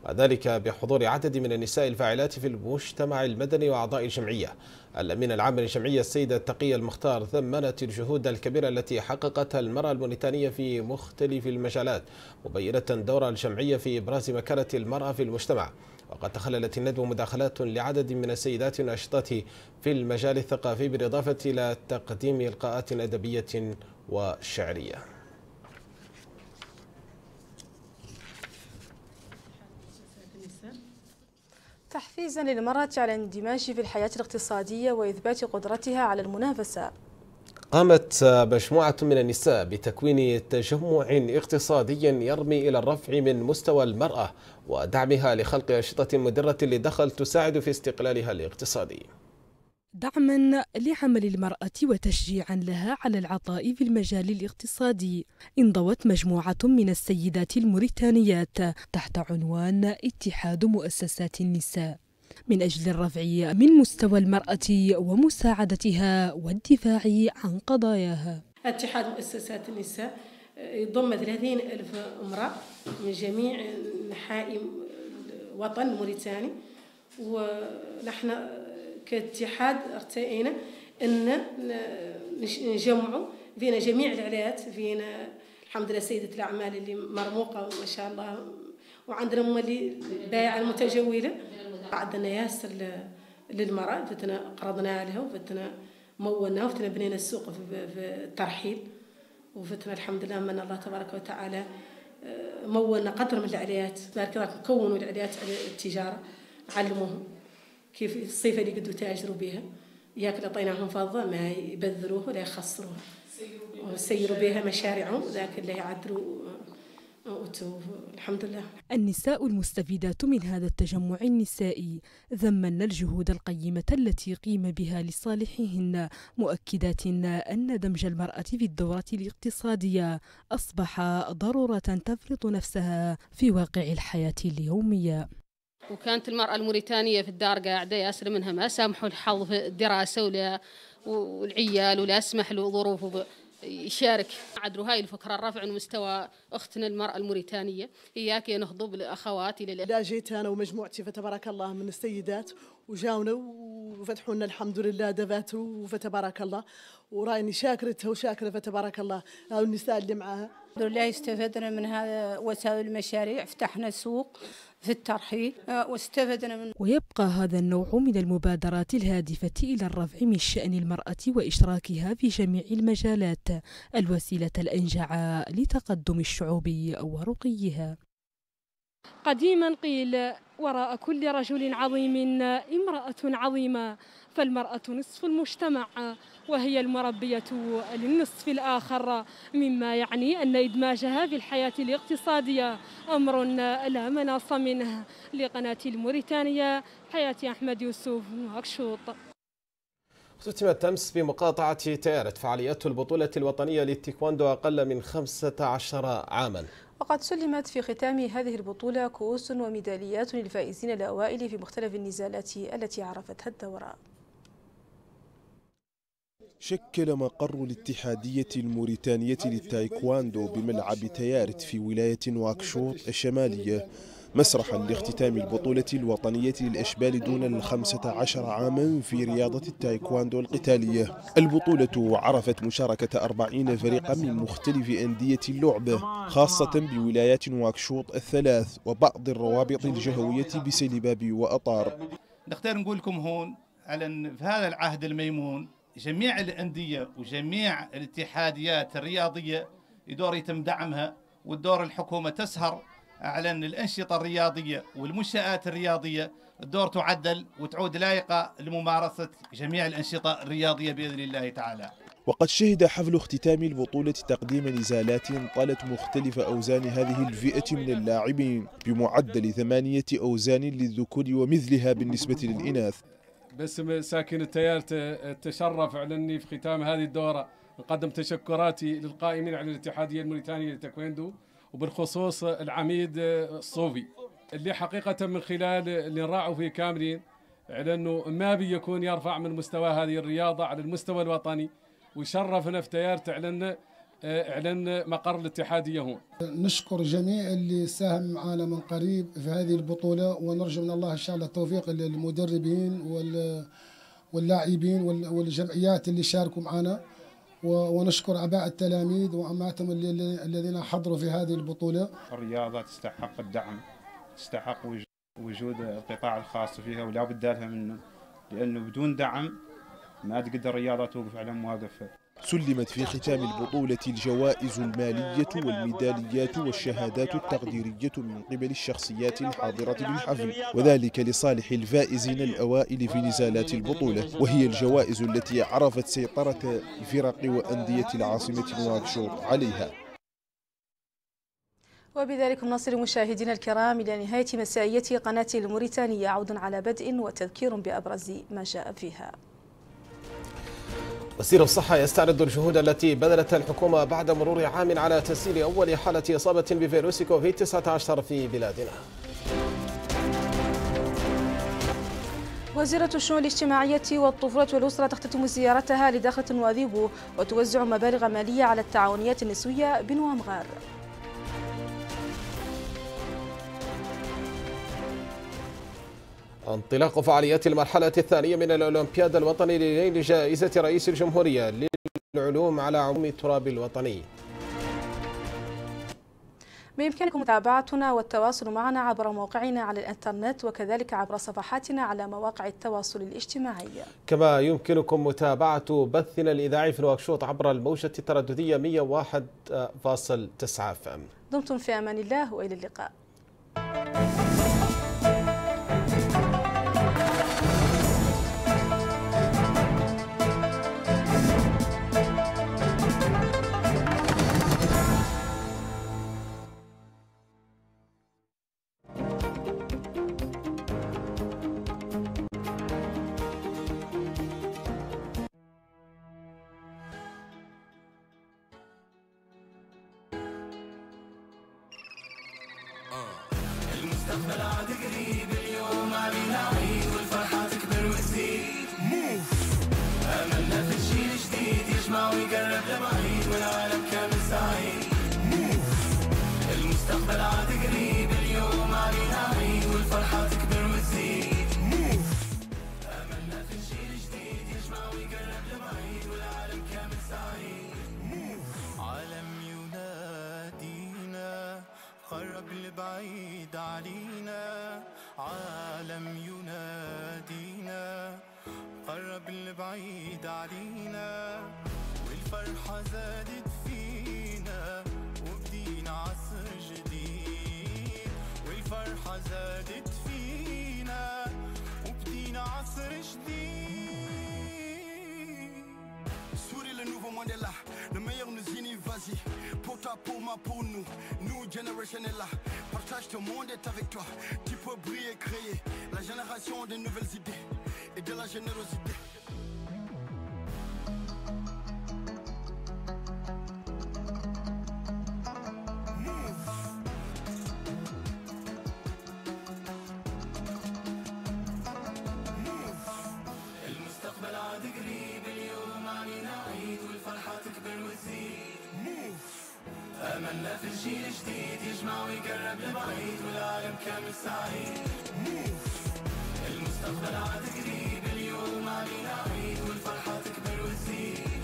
وذلك بحضور عدد من النساء الفاعلات في المجتمع المدني وأعضاء الجمعية. الأمين العام للجمعية السيدة التقية المختار ثمنت الجهود الكبيرة التي حققتها المرأة الموريتانية في مختلف المجالات مبينة دور الجمعية في إبراز مكانة المرأة في المجتمع. وقد تخللت الندوة مداخلات لعدد من السيدات الناشطات في المجال الثقافي بالإضافة إلى تقديم لقاءات أدبية وشعرية. تحفيزا للمرأة على الاندماج في الحياة الاقتصادية وإثبات قدرتها على المنافسة. قامت مجموعة من النساء بتكوين تجمع اقتصادي يرمي إلى الرفع من مستوى المرأة ودعمها لخلق أنشطة مدرة لدخل تساعد في استقلالها الاقتصادي. دعما لعمل المرأة وتشجيعا لها على العطاء في المجال الاقتصادي. انضوت مجموعة من السيدات الموريتانيات تحت عنوان اتحاد مؤسسات النساء. من أجل الرفع من مستوى المرأة ومساعدتها والدفاع عن قضاياها. اتحاد مؤسسات النساء يضم 30 ألف امرأة من جميع أنحاء الوطن الموريتاني ونحن كاتحاد ارتئينا أن نجمعوا فينا جميع العلايات فينا الحمد لله سيدة الأعمال اللي مرموقة ما شاء الله وعندنا مولي بايعة المتجولة. عندنا ياسر للمرأة فتنا قرضنا لها وفتنا مولنا وفتنا بنينا السوق في الترحيل. وفتنا الحمد لله من الله تبارك وتعالى آه، مولنا قدر من العليات بارك الله كونوا العليات على التجارة علموهم كيف الصيفة اللي قدوا تاجروا بها. ياك أعطيناهم فضة ما يبذروها ولا يخسروها ويسيروا بها مشاريعهم ذاك اللي يعدروا الحمد لله. النساء المستفيدات من هذا التجمع النسائي ذمن الجهود القيمة التي قيم بها لصالحهن مؤكدات أن دمج المرأة في الدورة الاقتصادية أصبح ضرورة تفرض نفسها في واقع الحياة اليومية. وكانت المرأة الموريتانية في الدار قاعدة ياسر منها ما سامحوا الحظ في الدراسة ولا والعيال ولا أسمح له ظروفه يشارك. عدلوا هاي الفكرة رفع مستوى أختنا المرأة الموريتانية. إياك نخضب الأخوات إلى لا جيت أنا ومجموعتي فتبارك الله من السيدات وجاونا وفتحوا لنا الحمد لله دفات فتبارك الله. ورأيني شاكرتها وشاكرة فتبارك الله. النساء اللي معاها. الحمد لله استفدنا من هذا وسائل المشاريع فتحنا سوق في الترحيل آه، واستفدنا من ويبقى هذا النوع من المبادرات الهادفة إلى الرفع من شأن المرأة وإشراكها في جميع المجالات. الوسيلة الأنجع لتقدم الشعوب ورقيها. قديما قيل وراء كل رجل عظيم امرأة عظيمة. فالمرأة نصف المجتمع وهي المربية للنصف الآخر. مما يعني أن إدماجها في الحياة الاقتصادية أمر لا مناص منه. لقناة الموريتانية حياة أحمد يوسف نواكشوط ختمت أمس بمقاطعة تيارت فعاليات البطولة الوطنية للتيكواندو أقل من 15 عاما. وقد سلمت في ختام هذه البطولة كؤوس وميداليات للفائزين الأوائل في مختلف النزالات التي عرفتها الدورة. شكل مقر الاتحادية الموريتانية للتايكواندو بملعب تيارت في ولاية نواكشوط الشمالية مسرحا لاختتام البطولة الوطنية للأشبال دون الخمسة عشر عاما في رياضة التايكواندو القتالية. البطولة عرفت مشاركة أربعين فريقا من مختلف أندية اللعبة خاصة بولايات نواكشوط الثلاث وبعض الروابط الجهوية بسيلباب وأطار. نختار نقول لكم هون على في هذا العهد الميمون جميع الأندية وجميع الاتحاديات الرياضية يدور يتم دعمها والدور الحكومة تسهر على أن الأنشطة الرياضية والمنشآت الرياضية الدور تعدل وتعود لايقة لممارسة جميع الأنشطة الرياضية بإذن الله تعالى. وقد شهد حفل اختتام البطولة تقديم نزالات طالت مختلف أوزان هذه الفئة من اللاعبين بمعدل ثمانية أوزان للذكور ومثلها بالنسبة للإناث. باسم ساكن التيار تشرف على اني في ختام هذه الدورة. نقدم تشكراتي للقائمين على الاتحادية الموريتانية للتايكويندو وبالخصوص العميد الصوفي اللي حقيقة من خلال اللي نراعوا فيه كاملين على انه ما بيكون يرفع من مستوى هذه الرياضة على المستوى الوطني ويشرفنا في تيارت على اعلن مقر الاتحادية هون. نشكر جميع اللي ساهم معنا من قريب في هذه البطولة ونرجو من الله إن شاء الله التوفيق للمدربين واللاعبين والجمعيات اللي شاركوا معنا ونشكر اباء التلاميذ واماتهم الذين حضروا في هذه البطولة. الرياضة تستحق الدعم تستحق وجود القطاع الخاص فيها ولا بد لها منه لأنه بدون دعم ما تقدر الرياضة توقف على مواقف سلمت في ختام البطولة الجوائز المالية والميداليات والشهادات التقديرية من قبل الشخصيات الحاضرة بالحفل وذلك لصالح الفائزين الأوائل في نزالات البطولة وهي الجوائز التي عرفت سيطرة فرق وأندية العاصمة نواكشوط عليها. وبذلك نصل مشاهدينا الكرام إلى نهاية مسائية قناة الموريتانية عود على بدء وتذكير بأبرز ما جاء فيها. وزير الصحة يستعرض الجهود التي بذلتها الحكومة بعد مرور عام على تسجيل أول حالة إصابة بفيروس كوفيد 19 في بلادنا. وزيرة الشؤون الاجتماعية والطفولة والأسرة تختتم زيارتها لداخل نواذيبو وتوزع مبالغ مالية على التعاونيات النسوية بنوامغار. انطلاق فعاليات المرحلة الثانية من الأولمبياد الوطني لنيل جائزة رئيس الجمهورية للعلوم على عموم التراب الوطني. بإمكانكم متابعتنا والتواصل معنا عبر موقعنا على الإنترنت وكذلك عبر صفحاتنا على مواقع التواصل الاجتماعي. كما يمكنكم متابعة بثنا الإذاعي في نواكشوط عبر الموجة الترددية 101.9 فم دمتم في أمان الله وإلى اللقاء. قرب لبعيد علينا عالم ينادينا. قرب لبعيد علينا والفرحة زادت فينا. وبدينا عصر جديد والفرحة زادت فينا. وبدينا عصر جديد. nouveau Mandela, le meilleur nous unit, vas-y. Pour toi, pour moi, pour nous, nous generation est là. Partage ton monde est avec toi. Tu peux briller, créer la génération de nouvelles idées et de la générosité. المستقبل عاد قريب اليوم علينا والفرحة تكبر وتزيد أملنا في الجيل جديد يجمع ويقرب لبعيد والعالم كامل سعيد. المستقبل عاد قريب اليوم علينا عيد والفرحة تكبر وتزيد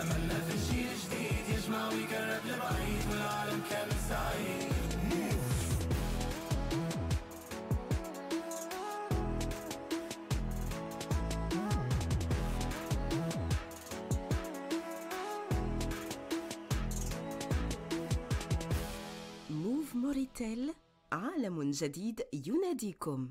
أملنا في الجيل جديد يجمع ويقرب لبعيد والعالم كامل سعيد. موف موريتيل عالم جديد يناديكم.